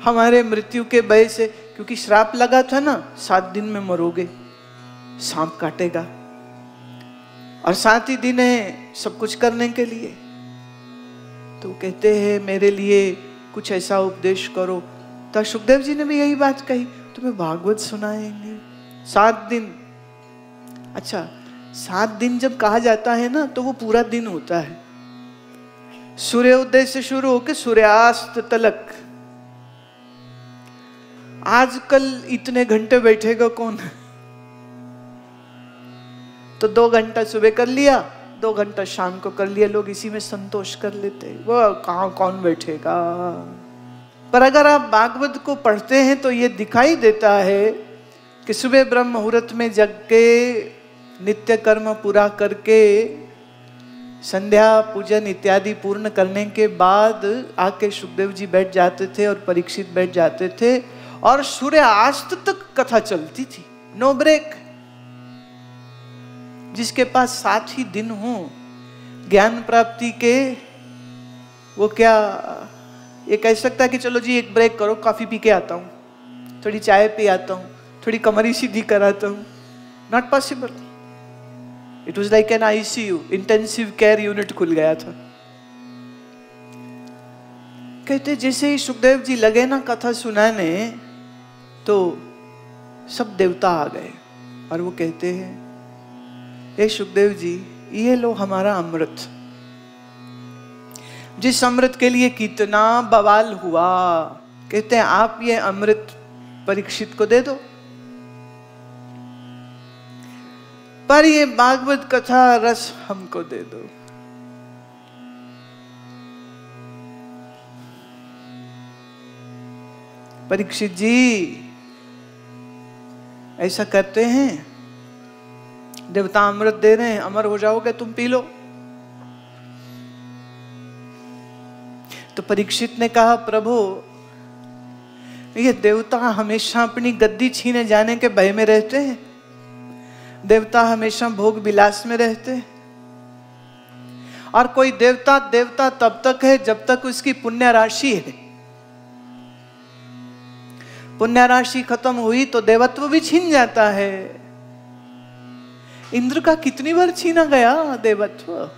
हमारे मृत्यु के भय से, क्योंकि श्राप लगा था ना, सात दिन में मरोगे, सांप काटेगा। और सात ही दिन है सब कुछ करने के लिए। तो कहते हैं, मेरे लिए कुछ ऐसा उपदेश करो। तो सुखदेव जी ने भी यही बात कही, तुम्हें भागवत सुनाएँगे। सात दिन अच्छा सात दिन जब कहा जाता है ना तो वो पूरा दिन होता है। सूर्योदय से शुरू होकर सूर्यास्त तलक। आजकल इतने घंटे बैठेगा कौन? तो दो घंटा सुबह कर लिया, दो घंटा शाम को कर लिया, लोग इसी में संतोष कर लेते वो कहा, कौन बैठेगा? पर अगर आप भागवत को पढ़ते हैं तो ये दिखाई देता है कि सुबह ब्रह्म मुहूर्त में जग के नित्य कर्म पूरा करके, संध्या, पूजन इत्यादि पूर्ण करने के बाद आके सुखदेव जी बैठ जाते थे और परीक्षित बैठ जाते थे और सूर्य आस्त तक कथा चलती थी। नो ब्रेक जिसके पास सात ही दिन हो, ज्ञान प्राप्ति के, वो क्या, ये कह सकता है कि चलो जी एक ब्रेक करो, कॉफ़ी पी के आता हूँ, थोड़ी चाय पी आता हूँ, थोड़ी कमरी सीधी कराता हूँ। Not possible it was like an ICU intensive care unit खुल गया था। कहते, जैसे ही सुखदेव जी लगे ना कथा सुनाने तो सब देवता आ गए और वो कहते हैं, हे सुखदेव जी, ये लो हमारा अमृत। जिस अमृत के लिए कितना बवाल हुआ, कहते हैं, आप ये अमृत परीक्षित को दे दो। पर ये भागवत कथा रस हमको दे दो। परीक्षित जी, ऐसा करते हैं? देवता अमृत दे रहे हैं, अमर हो जाओगे, तुम पी लो। तो परीक्षित ने कहा, प्रभु, ये देवता हमेशा अपनी गद्दी छीने जाने के भय में रहते हैं। देवता हमेशा भोग विलास में रहते और कोई देवता देवता तब तक है जब तक उसकी पुण्य राशि है। पुण्य राशि खत्म हुई तो देवत्व भी छीन जाता है। इंद्र का कितनी बार छीना गया देवत्व?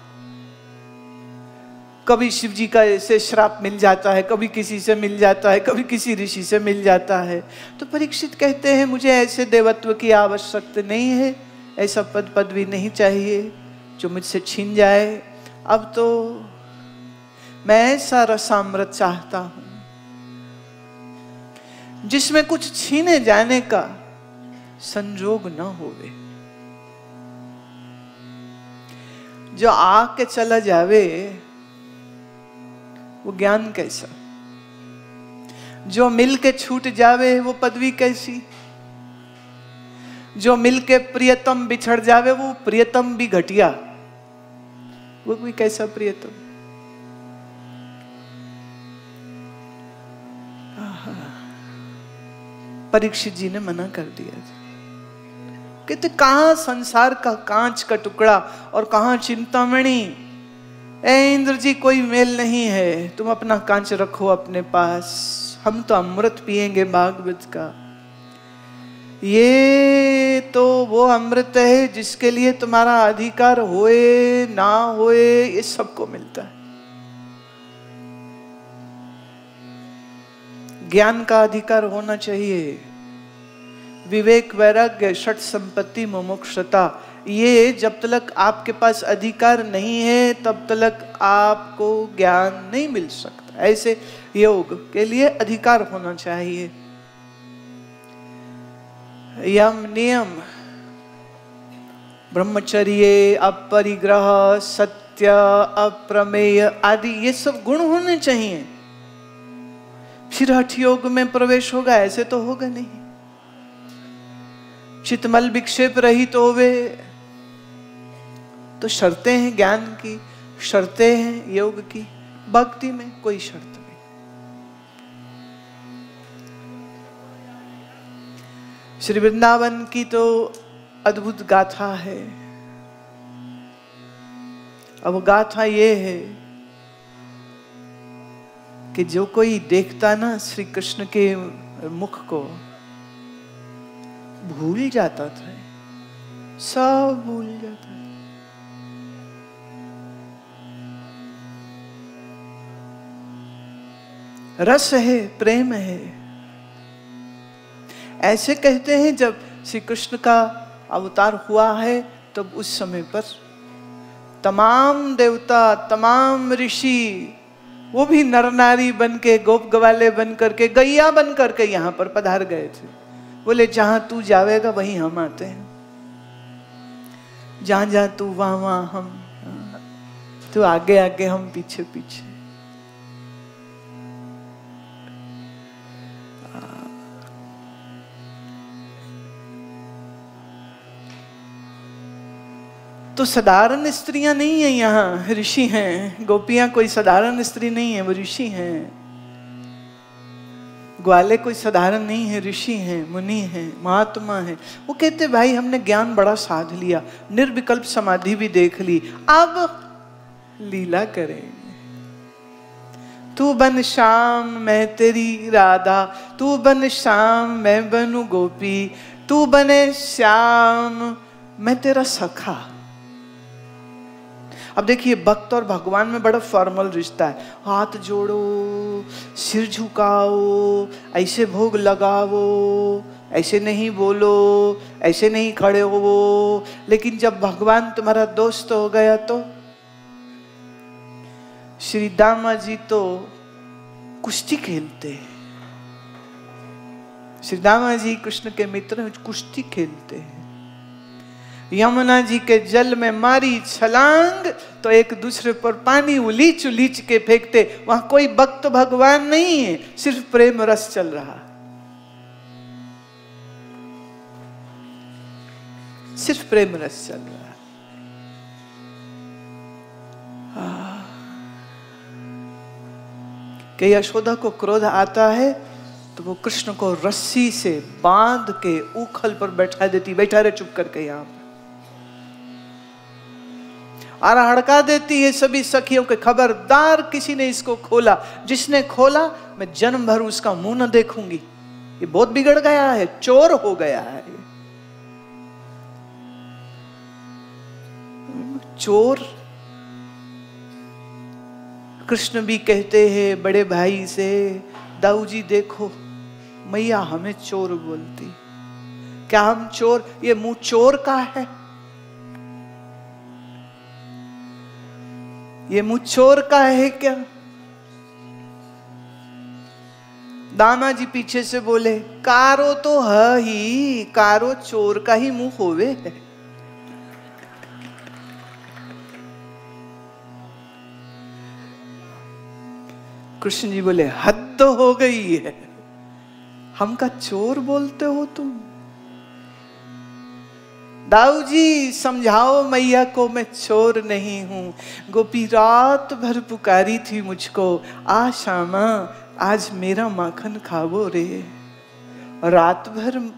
कभी शिव जी का ऐसे श्राप मिल जाता है, कभी किसी से मिल जाता है, कभी किसी ऋषि से मिल जाता है। तो परीक्षित कहते हैं, मुझे ऐसे देवत्व की आवश्यकता नहीं है। ऐसा पद पदवी नहीं चाहिए जो मुझसे छीन जाए। अब तो मैं ऐसा रसामृत चाहता हूँ। जिसमें कुछ छीने जाने का संजोग न होवे। जो आके चला जावे, वो ज्ञान कैसा? जो मिल के छूट जावे, वो पदवी कैसी? जो मिलके प्रियतम बिछड़ जावे, वो प्रियतम भी घटिया। वो भी कैसा प्रियतम? परीक्षित जी ने मना कर दिया कहते कहा संसार का कांच का टुकड़ा और कहा चिंतामणि? ए इंद्र जी, कोई मेल नहीं है। तुम अपना कांच रखो अपने पास। हम तो अमृत पिएँगे भागवत का। ये तो वो अमृत है जिसके लिए तुम्हारा अधिकार होए, ना होए, ये सबको मिलता है। ज्ञान का अधिकार होना चाहिए। विवेक, वैराग्य, षट संपत्ति, मुमुक्षता, ये जब तक आपके पास अधिकार नहीं है, तब तक आपको ज्ञान नहीं मिल सकता। ऐसे योग के लिए अधिकार होना चाहिए। यम नियम। ब्रह्मचर्य अपरिग्रह, सत्य, अप्रमेय आदि, ये सब गुण होने चाहिए। फिर हठ योग में प्रवेश होगा, ऐसे तो होगा नहीं। चितमल विक्षेप रहित तो वे तो शर्तें हैं ज्ञान की, शर्तें हैं योग की। भक्ति में कोई शर्त श्री वृंदावन की तो अद्भुत गाथा है। अब गाथा ये है कि जो कोई देखता ना श्री कृष्ण के मुख को, भूल जाता था। सब भूल जाता रस है, प्रेम है ऐसे कहते हैं, जब श्री कृष्ण का अवतार हुआ है, तब तो उस समय पर तमाम देवता, तमाम ऋषि, वो भी नर नारी बन के गोप गवाले बन करके गैया बन करके यहाँ पर पधार गए थे। बोले, जहाँ तू जावेगा, वहीं हम आते हैं। जहाँ जहाँ तू, वहाँ वहाँ हम तू आगे आगे हम पीछे पीछे तो साधारण स्त्रियाँ नहीं है यहाँ, ऋषि हैं। गोपियाँ कोई साधारण स्त्री नहीं है, वो ऋषि हैं। ग्वाले कोई साधारण नहीं है, ऋषि हैं, मुनि हैं, महात्मा हैं। वो कहते, भाई, हमने ज्ञान बड़ा साध लिया, निर्विकल्प समाधि भी देख ली, अब लीला करेंगे तू बन श्याम, मैं तेरी राधा, तू बन श्याम, मैं बनू गोपी, तू बने श्याम, मैं तेरा सखा। अब देखिए, भक्त और भगवान में बड़ा फॉर्मल रिश्ता है। हाथ जोड़ो, सिर झुकाओ, ऐसे भोग लगाओ, ऐसे नहीं बोलो, ऐसे नहीं खड़े हो लेकिन जब भगवान तुम्हारा दोस्त हो गया तो? श्री दामा जी तो कुश्ती खेलते हैं। श्री दामा जी कृष्ण के मित्र कुश्ती खेलते हैं। यमुना जी के जल में मारी छलांग तो एक दूसरे पर पानी उलीच उलीच के फेंकते। वहाँ कोई भक्त भगवान नहीं है, सिर्फ़ प्रेम रस चल रहा। सिर्फ़ प्रेम रस चल रहा। कि यशोदा को क्रोध आता है तो वो कृष्ण को रस्सी से बाँध के उखल पर बैठा देती, बैठा रहे चुप करके यहाँ पर। और हड़का देती है सभी सखियों के खबरदार। किसी ने इसको खोला। जिसने खोला, मैं जन्म भर उसका मुँह न देखूँगी। ये बहुत बिगड़ गया है, चोर हो गया है चोर। कृष्ण भी कहते हैं, बड़े भाई से दाऊ जी देखो, मैया हमें चोर बोलती। क्या हम चोर? ये मुँह चोर का है? ये चोर का है क्या? दामा जी पीछे से बोले, कारो तो है ही, कारो चोर का ही मुँह होवे कृष्ण जी बोले, हद तो हो गई है। हमका चोर बोलते हो तुम? दाऊ जी, समझाओ मैया को मैं चोर नहीं हूँ। गोपी, रात भर पुकारी थी मुझको। आ श्यामा, आज मेरा माखन खावो रे। रात भर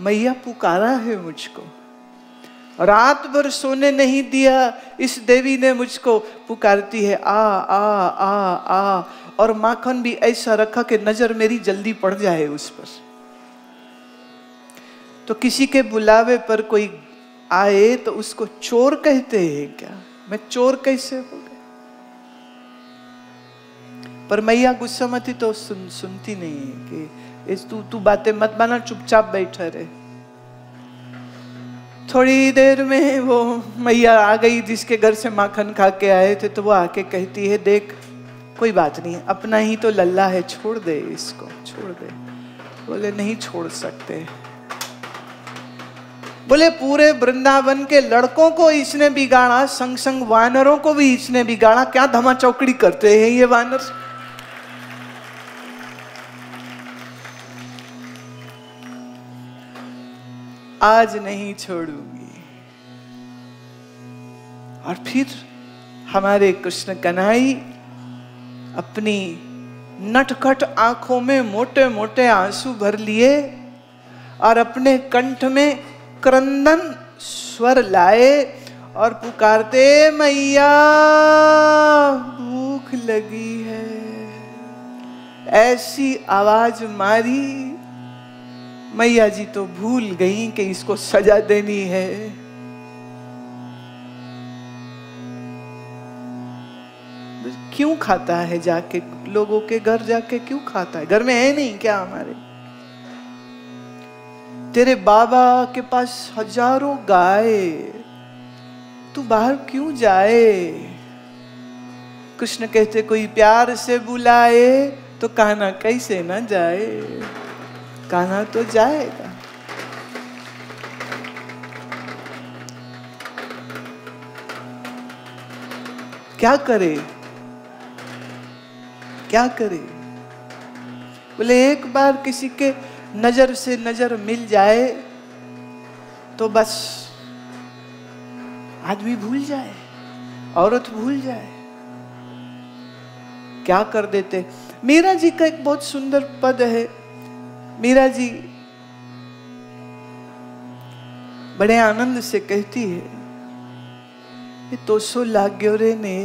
मैया पुकारा है मुझको। रात भर सोने नहीं दिया, इस देवी ने मुझको। पुकारती है, आ आ आ आ। और माखन भी ऐसा रखा कि नज़र मेरी जल्दी पड़ जाए उस पर। तो किसी के बुलावे पर कोई आए तो उसको चोर कहते हैं क्या? मैं चोर कैसे हो गया? पर मैया गुस्सा मती तो सुन, सुनती नहीं है कि इस तू तू बातें मत बना चुपचाप बैठा रहे। थोड़ी देर में वो मैया आ गई जिसके घर से माखन खा के आए थे तो वो आके कहती है, देख, कोई बात नहीं, अपना ही तो लल्ला है, छोड़ दे इसको, छोड़ दे। बोले, नहीं छोड़ सकते बोले, पूरे वृंदावन के लड़कों को इसने बिगाड़ा संग संग वानरों को भी इसने बिगाड़ा क्या धमा चौकड़ी करते हैं ये वानर? आज नहीं छोड़ूँगी। और फिर हमारे कृष्ण कन्हई अपनी नटखट आँखों में मोटे मोटे आँसू भर लिए और अपने कंठ में क्रंदन स्वर लाए और पुकारते, मैया, भूख लगी है। ऐसी आवाज़ मारी। मैया जी तो भूल गई कि इसको सजा देनी है। क्यों खाता है जाके? लोगों के घर जाके क्यों खाता है? घर में है नहीं क्या हमारे? तेरे बाबा के पास हज़ारों गाय तू बाहर क्यों जाए? कृष्ण कहते, कोई प्यार से बुलाए तो कहना कैसे ना जाए? कहना तो जाएगा। क्या करे? क्या करे? बोले, एक बार किसी के नज़र से नज़र मिल जाए तो बस आदमी भूल जाए, औरत भूल जाए। क्या कर देते? मीरा जी का एक बहुत सुंदर पद है। मीरा जी बड़े आनंद से कहती है, ये तो सो लाग्यो रे ने।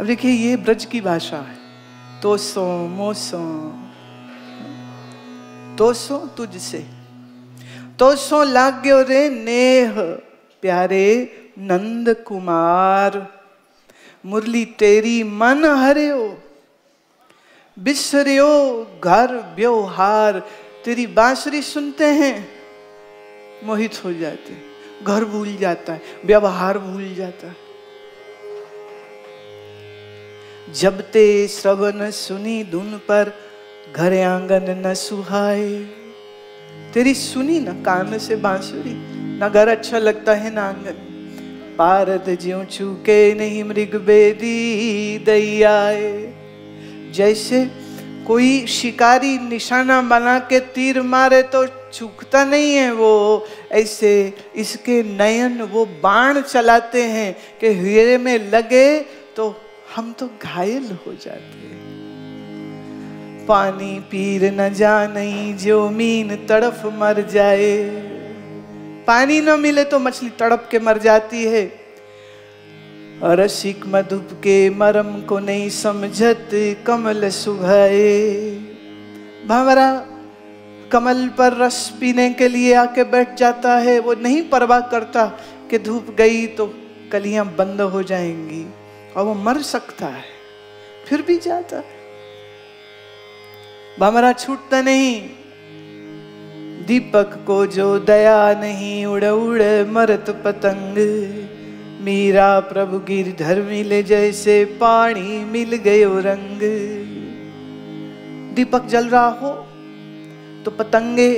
अब देखिए, ये ब्रज की भाषा है। तो सो मोसो सो तुझसे। सो लाग्यो रे नेह, प्यारे नंद कुमार। मुरली, तेरी मन हरियो, बिसरियो घर व्यवहार। तेरी बांसुरी सुनते हैं, मोहित हो जाते। घर भूल जाता है, व्यवहार भूल जाता है। जब ते श्रवण सुनी धुन पर घर आँगन न सुहाए। तेरी सुनी ना कान से बांसुरी, ना घर अच्छा लगता है ना आँगन पारद ज्यो चूके नहीं मृग बेदी दैयाए। जैसे कोई शिकारी निशाना बना के तीर मारे तो चूकता नहीं है वो। ऐसे इसके नयन वो बाण चलाते हैं कि हीरे में लगे तो हम तो घायल हो जाते हैं। पानी पीर न नहीं जो मीन तड़फ मर जाए। पानी न मिले तो मछली तड़प के मर जाती है। रसिक मधुप के मरम को नहीं समझत कमल सुभाए भंवरा, कमल पर रस पीने के लिए आके बैठ जाता है। वो नहीं परवाह करता कि धूप गई तो कलियाँ बंद हो जाएँगी, और वो मर सकता है। फिर भी जाता भमरा छूटता नहीं। दीपक को जो दया नहीं, उड़ उड़ मरत पतंग। मीरा प्रभु गिरधर मिले जैसे पानी मिल गयो रंग। दीपक जल रहा हो तो पतंगे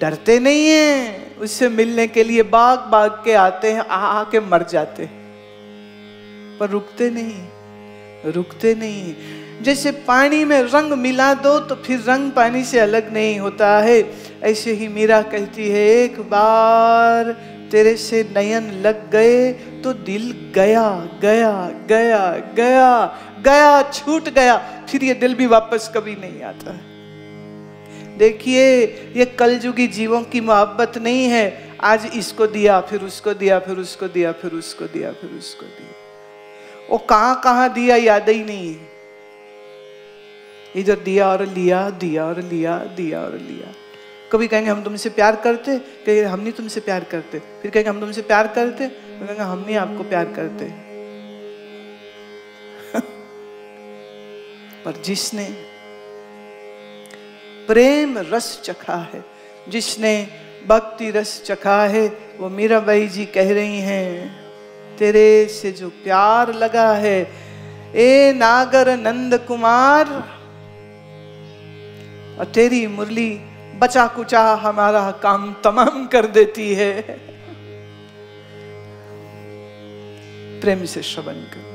डरते नहीं हैं। उससे मिलने के लिए बाग बाग के आते हैं, आ आके मर जाते पर रुकते नहीं रुकते नहीं। जैसे पानी में रंग मिला दो तो फिर रंग पानी से अलग नहीं होता है। ऐसे ही मीरा कहती है, एक बार तेरे से नयन लग गए तो दिल गया गया गया गया गया, छूट गया, फिर ये दिल भी वापस कभी नहीं आता देखिए, ये कलयुगी जीवों की मोहब्बत नहीं है। आज इसको दिया, फिर उसको दिया, फिर उसको दिया, फिर उसको दिया, फिर उसको दिया। वो कहाँ कहाँ दिया, याद ही नहीं है। इधर दिया और लिया, दिया और लिया, दिया और लिया। कभी कहेंगे, हम तुमसे प्यार करते? कहेंगे, हम नहीं तुमसे प्यार करते। फिर कहेंगे, हम तुमसे प्यार करते? फिर कहेंगे, हम नहीं आपको प्यार करते। पर जिसने प्रेम रस चखा है, जिसने भक्ति रस चखा है, वो मीराबाई जी कह रही हैं, तेरे से जो प्यार लगा है, ए नागर नंद कुमार और तेरी मुरली बचा कुचा हमारा काम तमाम कर देती है। प्रेम से श्रवण कर।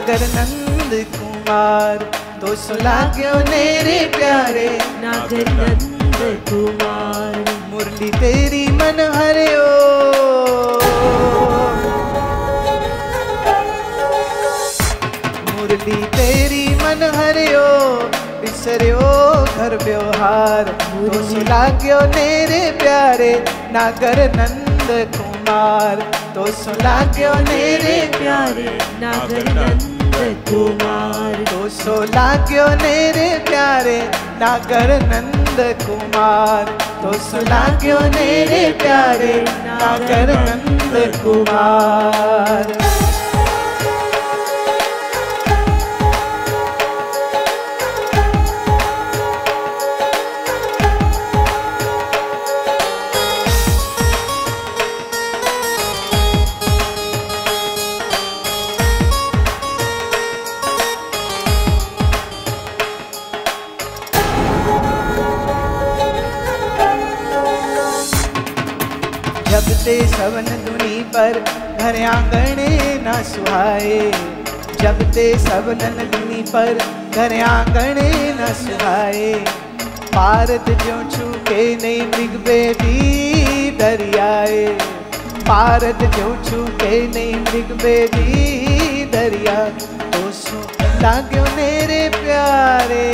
नागर नंद कुमार तो सुला क्यों मेरे प्यारे। नागर नंद कुमार। मुरली तेरी मन हरे ओ। मुरली तेरी मन हरे ओ बिसरियो घर व्यवहार। तो सुला क्यों मेरे प्यारे नागर नंद कुमार। तो सुना क्यों मेरे प्यारे। नागर नंद कुमार तो लागो ने रे प्यारे नागर नंद कुमार। तो लागो ने रे प्यारे नागर नंद कुमार। सवन दुनी पर घर आंगणे न सुहाए। जब ते सवनन दुनी पर घर आंगणे न सुहाए। पारद जो छूके नहीं मृगवेदी दरियाए। पारद जो छूके नहीं मृगवेदी दरिया। तो सो लाग्यो मेरे प्यारे।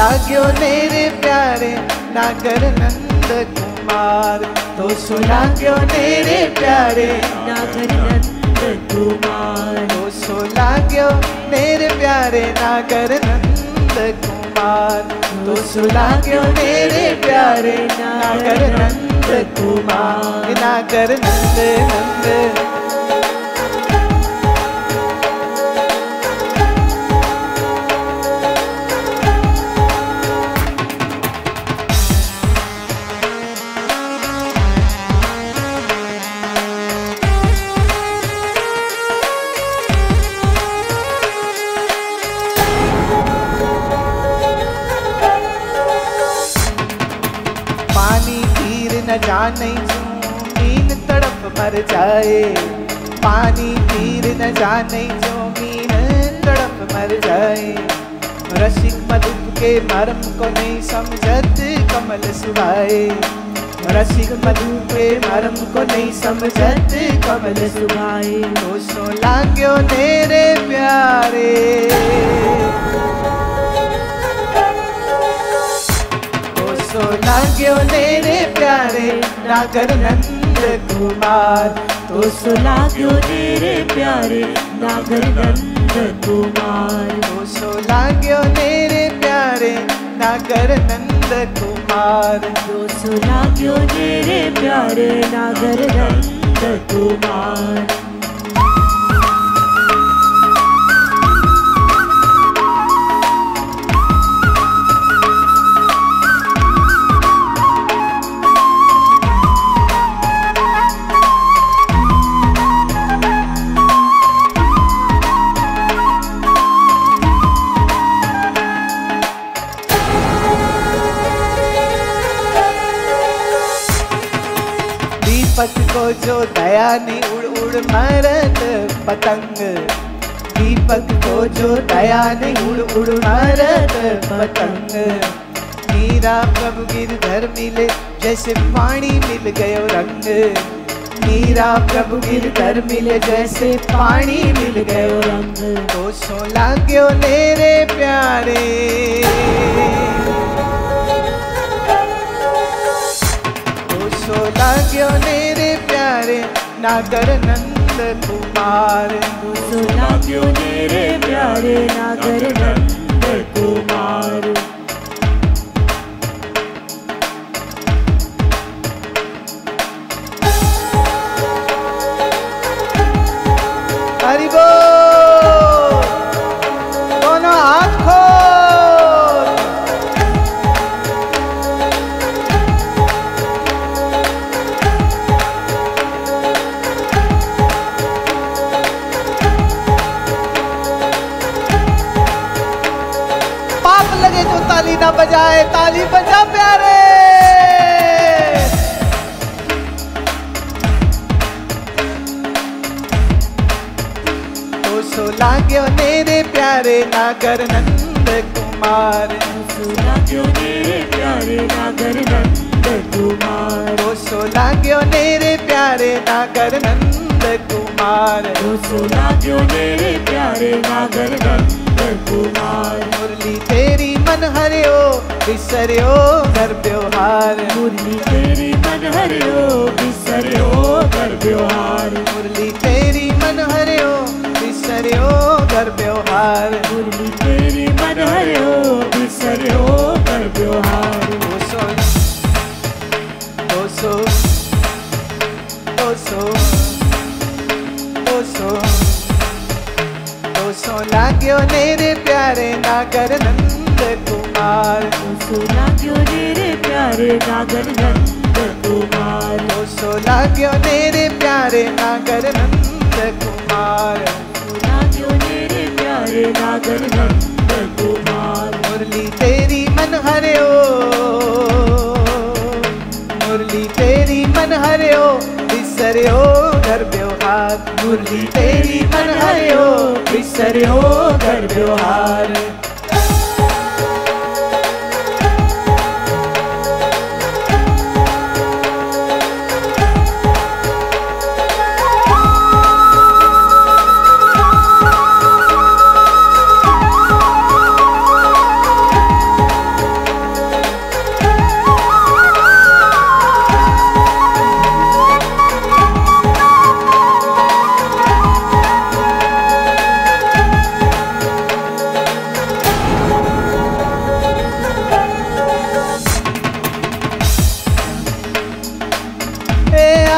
लाग्यो मेरे प्यारे नागर नंद कुमार। तो सो लाग्यो मेरे प्यारे नागर नंद कुमार। तो सो लाग्यो मेरे प्यारे नागर नंद कुमार। तो सो लाग्यो मेरे प्यारे नागर नंद कुमार। नागर नंद नंद तीर न जाने जो तड़प मर जाए। पानी तीर न जाने, जो मीन तड़प मर जाए। रसिक मधुप के मर्म को नहीं समझत कमल सुहाए। रसिक मधु के मर्म को नहीं समझत कमल सुभाए तो सो लाग्यो तेरे प्यारे। तो सो लाग्यो तेरे प्यारे, नागर नंद कुमार। तो सुलाग्यो तेरे प्यारे, नागर नंद कुमार। तो सो लाग्यो तेरे प्यारे, नागर नंद कुमार। जो सुलाग्यो तेरे प्यारे, नागर नंद कुमार। जो दया नहीं उड़ उड़ मरत पतंग। दीपक को जो दया नहीं उड़ उड़ मरत पतंग। मीरा प्रभु गिरधर मिले, जैसे पानी मिल गयो रंग। मीरा प्रभु गिरधर मिले, जैसे पानी मिल गयो रंग। तो सो लाग्यो मेरे प्यारे। तो सो लाग्यो मेरे प्यारे नागर नंद कुमार। सुना क्यों मेरे प्यारे नागर नंद कुमार। बजाए ताली बजा प्यारे। तो सो लाग्यो मेरे प्यारे नागर नंद कुमार। सुलाग्यो तेरे प्यारे नागर नंद कुमार। सो लाग्यो मेरे प्यारे नागर नंद कुमार। जो सुलाग्यो तेरे प्यारे नागर नंद कुमार मुरली तेरी मन हरियो बिसरियो घर व्यवहार। मुरली तेरी मन हरियो बिसरियो कर व्यवहार। मुरली तेरी मन हरियो बिसरियो घर व्यवहार। मुरली तेरी मन हरियो बिसरियो कर व्यवहार। सो। लाग्यो मेरे प्यारे नागर नंद कुमार। सुलाग्यो तेरे प्यारे नागर नंद कुमार। सो लाग्यो मेरे प्यारे नागर नंद कुमार। सुलाग्यो तेरे प्यारे नागर नंद कुमार। मुरली तेरी मन हरियो मुरली तेरी मन हरियो बिसरियो घर राग मुरली तेरी मन व्यवहार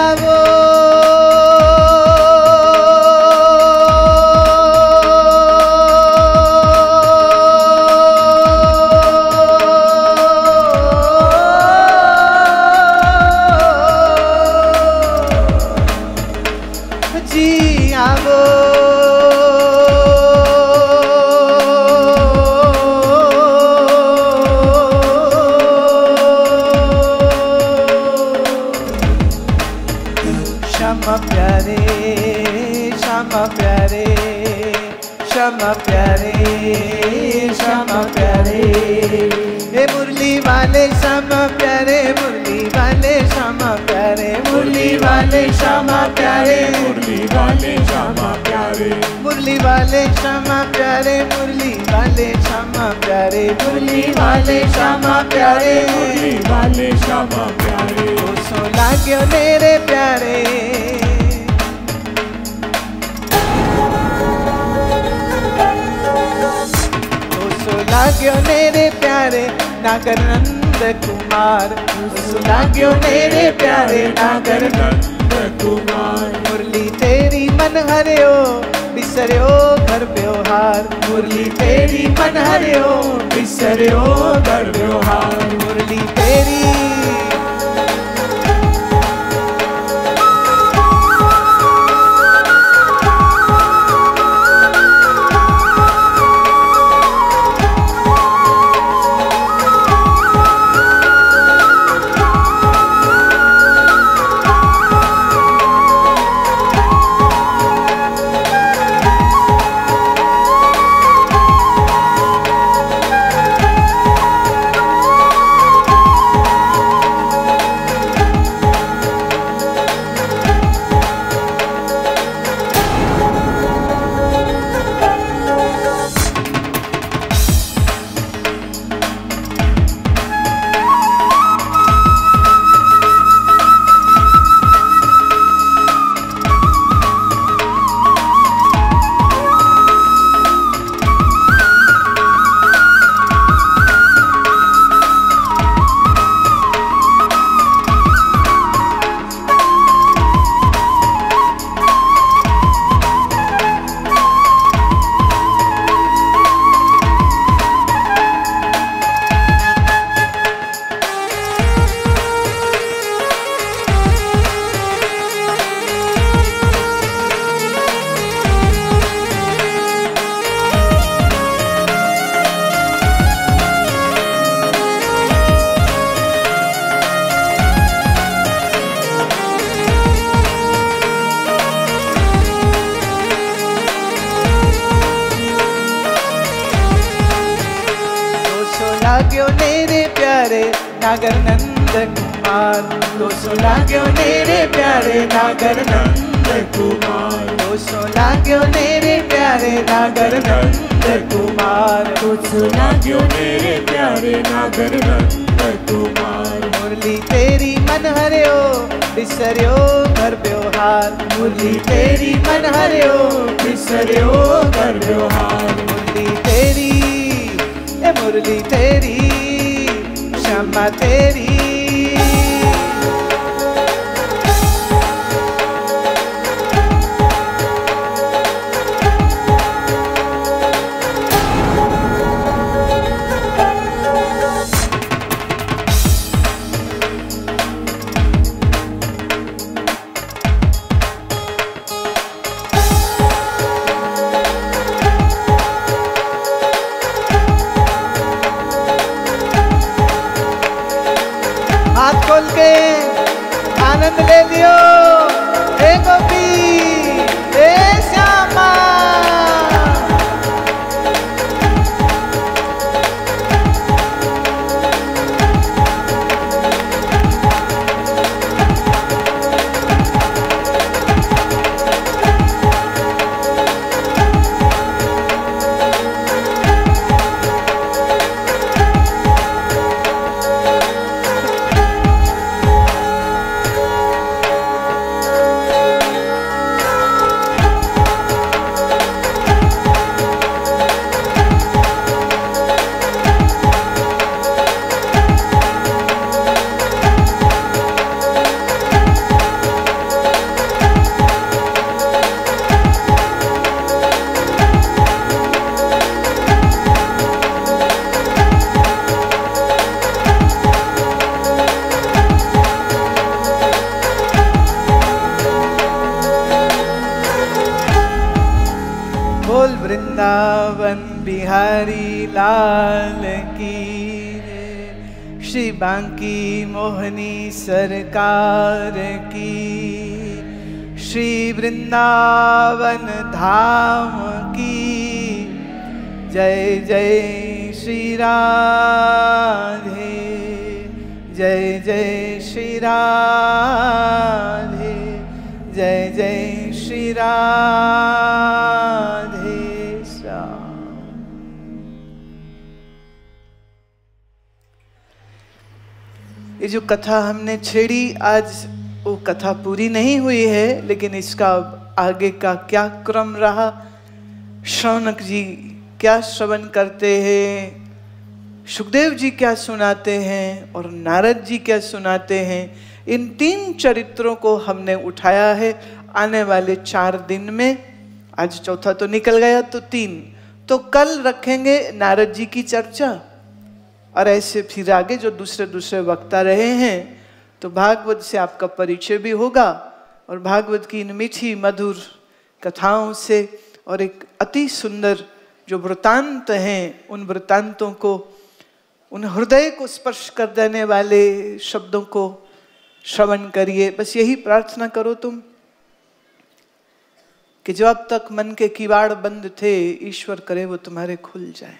favor. प्यारे मुरली वाले श्यामा प्यारे। ओ सो लाग्यो मेरे प्यारे। ओ सो लाग्यो मेरे प्यारे नागर नंद कुमार सो लाग्यो मेरे प्यारे नागर नंद कुमार। मुरली तेरी मन हरियो बिसरियो घर व्यवहार मुरली तेरी मन हरियो बिसरियो घर व्यवहार मुरली तेरी। नागर नंद कुमार। दोसो लाग्यो मेरे प्यारे नागर नंद कुमार? दोसो लाग्यो मेरे प्यारे नागर नंद कुमार? कुछ लाग्यो मेरे प्यारे नागर नंद कुमार? मुरली तेरी मन हरियो बिसरियो घर व्यवहार। मुरली तेरी मन हरियो बिसरियो घर व्यवहार। मुरली तेरी, ए मुरली तेरी। श्यामा तेरी वृंदावन धाम की। जय जय श्री राधे। जय जय श्री राधे। जय जय श्री राधे ये जो कथा हमने छेड़ी, आज वो कथा पूरी नहीं हुई है, लेकिन इसका आगे का क्या क्रम रहा? शौनक जी क्या श्रवण करते हैं? सुखदेव जी क्या सुनाते हैं? और नारद जी क्या सुनाते हैं? इन तीन चरित्रों को हमने उठाया है आने वाले चार दिन में। आज चौथा तो निकल गया तो तीन। तो कल रखेंगे नारद जी की चर्चा। और ऐसे फिर आगे जो दूसरे दूसरे वक्ता रहे हैं तो भागवत से आपका परिचय भी होगा। और भागवत की इन मीठी, मधुर कथाओं से और एक अति सुंदर जो वृतांत हैं, उन वृतांतों को, उन हृदय को स्पर्श कर देने वाले शब्दों को श्रवण करिए। बस यही प्रार्थना करो तुम कि जो अब तक मन के किवाड़ बंद थे, ईश्वर करे वो तुम्हारे खुल जाए।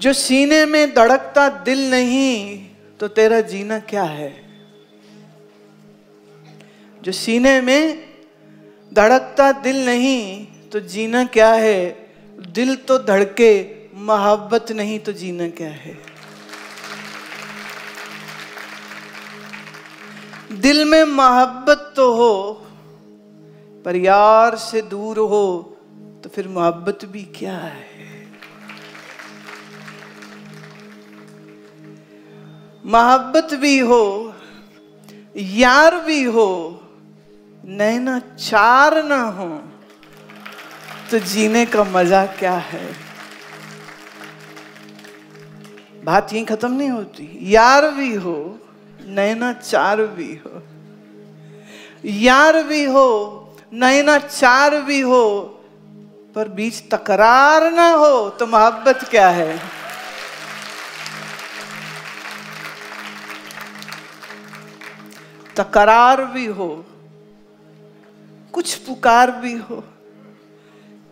जो सीने में धड़कता दिल नहीं तो तेरा जीना क्या है? जो सीने में धड़कता दिल नहीं तो जीना क्या है? दिल तो धड़के, मोहब्बत नहीं तो जीना क्या है? दिल में मोहब्बत तो हो, पर यार से दूर हो तो फिर मोहब्बत भी क्या है? मोहब्बत भी हो, यार भी हो, नैना चार ना हो तो जीने का मज़ा क्या है? बात यही खत्म नहीं होती। यार भी हो, नैना चार भी हो, यार भी हो, नैना चार भी हो, पर बीच तकरार ना हो तो मोहब्बत क्या है? तकरार भी हो, कुछ पुकार भी हो,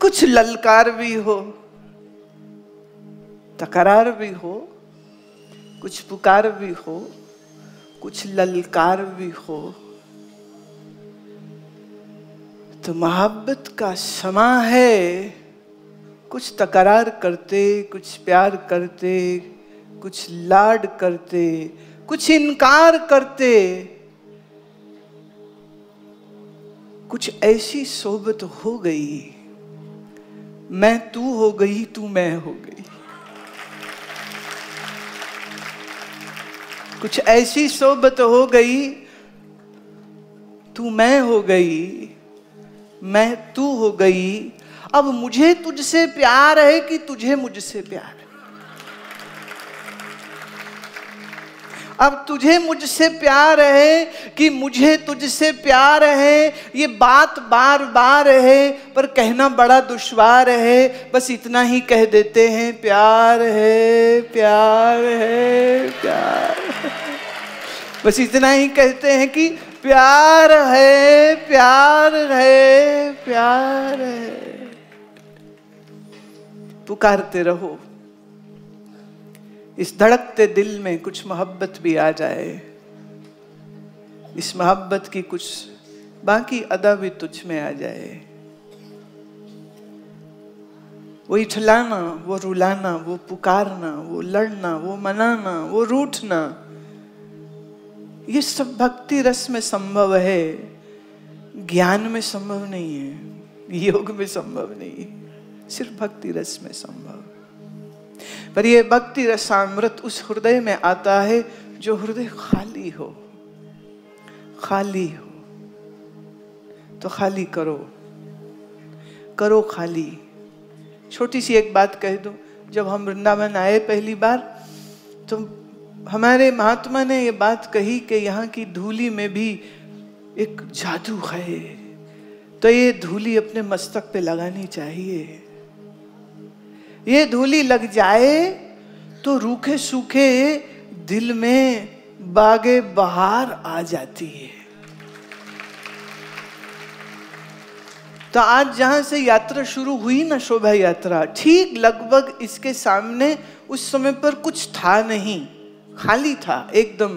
कुछ ललकार भी हो, तकरार भी हो, कुछ पुकार भी हो, कुछ ललकार भी हो। तो मोहब्बत का समा है, कुछ तकरार करते, कुछ प्यार करते, कुछ लाड करते, कुछ इनकार करते कुछ ऐसी सोबत हो गई। मैं तू हो गई, तू मैं हो गई। कुछ ऐसी सोबत हो गई, तू मैं हो गई, मैं तू हो गई। अब मुझे तुझसे प्यार है कि तुझे मुझसे प्यार है? अब तुझे मुझसे प्यार है कि मुझे तुझसे प्यार है। ये बात बार बार है, पर कहना बड़ा दुश्वार है। बस इतना ही कह देते हैं, प्यार है प्यार है प्यार है। बस इतना ही कहते हैं कि प्यार है प्यार है प्यार है। पुकारते रहो। इस धड़कते दिल में कुछ मोहब्बत भी आ जाए। इस मोहब्बत की कुछ बाकी अदा भी तुझ में आ जाए। वो इठलाना, वो रुलाना, वो पुकारना, वो लड़ना, वो मनाना, वो रूठना, ये सब भक्ति रस में संभव है। ज्ञान में संभव नहीं है, योग में संभव नहीं है सिर्फ़ भक्ति रस में संभव। पर ये भक्ति रसामृत उस हृदय में आता है जो हृदय खाली हो। खाली हो। तो खाली करो। करो खाली। छोटी सी एक बात कह दूँ, जब हम वृंदावन आए पहली बार तो हमारे महात्मा ने ये बात कही कि यहाँ की धूली में भी एक जादू है। तो ये धूली अपने मस्तक पे लगानी चाहिए। ये धूली लग जाए तो रूखे सूखे दिल में बागे बहार आ जाती है। तो आज जहाँ से यात्रा शुरू हुई ना शोभा यात्रा, ठीक लगभग इसके सामने उस समय पर कुछ था नहीं। खाली था, एकदम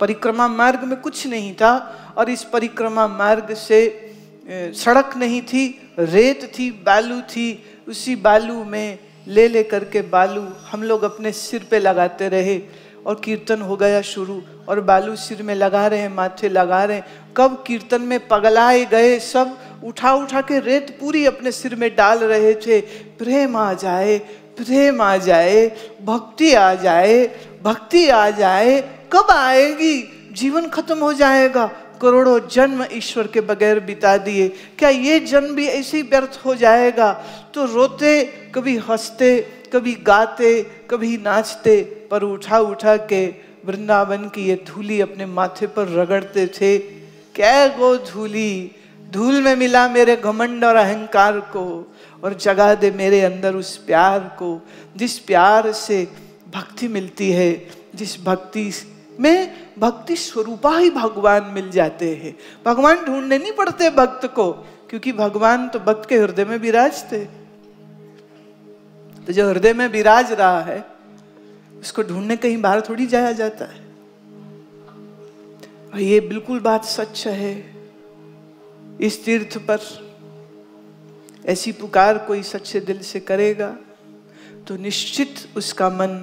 परिक्रमा मार्ग में कुछ नहीं था और इस परिक्रमा मार्ग से सड़क नहीं थी, रेत थी, बालू थी, उसी बालू में ले ले करके बालू हम लोग अपने सिर पे लगाते रहे और कीर्तन हो गया शुरू और बालू सिर में लगा रहे हैं, माथे लगा रहे हैं। कब कीर्तन में पगलाए गए, सब उठा उठा के रेत पूरी अपने सिर में डाल रहे थे। प्रेम आ जाए, प्रेम आ जाए, भक्ति आ जाए, भक्ति आ जाए, कब आएगी? जीवन खत्म हो जाएगा। करोड़ों जन्म ईश्वर के बगैर बिता दिए। क्या ये जन्म भी ऐसे व्यर्थ हो जाएगा? तो रोते, कभी हँसते, कभी गाते, कभी नाचते, पर उठा उठा के वृंदावन की ये धूली अपने माथे पर रगड़ते थे। क्या गो धूली? धूल में मिला मेरे घमंड और अहंकार को, और जगा दे मेरे अंदर उस प्यार को, जिस प्यार से भक्ति मिलती है, जिस भक्ति में भक्ति स्वरूपा ही भगवान मिल जाते हैं। भगवान ढूँढने नहीं पड़ते भक्त को, क्योंकि भगवान तो भक्त के हृदय में विराजते तो जो हृदय में विराज रहा है, उसको ढूँढने कहीं बाहर थोड़ी जाया जाता है। और ये बिल्कुल बात सच है। इस तीर्थ पर ऐसी पुकार कोई सच्चे दिल से करेगा तो निश्चित उसका मन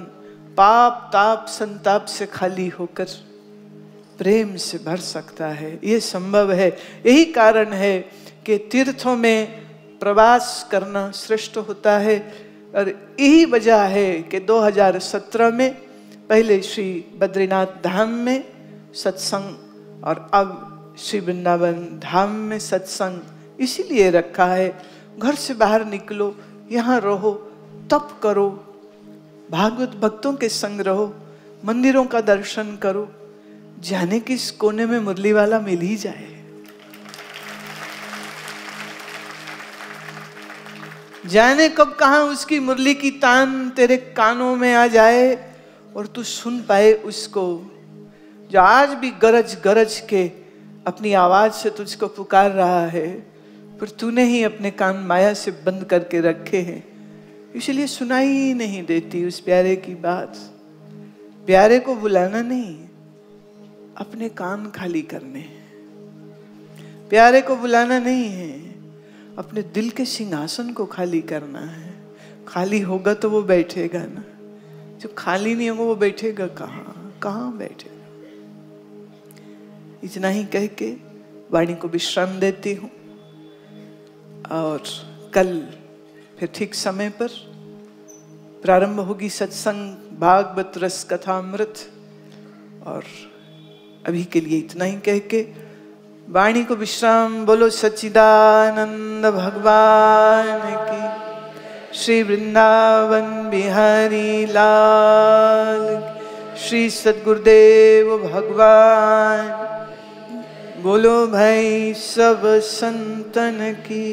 पाप, ताप, संताप से खाली होकर प्रेम से भर सकता है। ये संभव है। यही कारण है कि तीर्थों में प्रवास करना श्रेष्ठ होता है और यही वजह है कि 2017 में पहले श्री बद्रीनाथ धाम में सत्संग और अब श्री वृंदावन धाम में सत्संग इसीलिए रखा है। घर से बाहर निकलो, यहाँ रहो, तप करो भागवत भक्तों के संग रहो, मंदिरों का दर्शन करो, जाने किस कोने में मुरली वाला मिल ही जाए। जाने कब कहा उसकी मुरली की तान तेरे कानों में आ जाए और तू सुन पाए उसको, जो आज भी गरज गरज के अपनी आवाज़ से तुझको पुकार रहा है, पर तूने ही अपने कान माया से बंद करके रखे हैं। इसलिए सुनाई नहीं देती उस प्यारे की बात। प्यारे को बुलाना नहीं, अपने कान खाली करने। प्यारे को बुलाना नहीं है, अपने दिल के सिंहासन को खाली करना है। खाली होगा तो वो बैठेगा ना। जो खाली नहीं होगा वो बैठेगा कहाँ? कहाँ बैठेगा? इतना ही कह के वाणी को विश्राम देती हूँ। और कल फिर ठीक समय पर प्रारंभ होगी सत्संग भागवत रस कथामृत। और अभी के लिए इतना ही कह के वाणी को विश्राम। बोलो सच्चिदानंद भगवान की। श्री वृंदावन बिहारी लाल श्री सदगुरुदेव भगवान। बोलो भाई सब संतन की।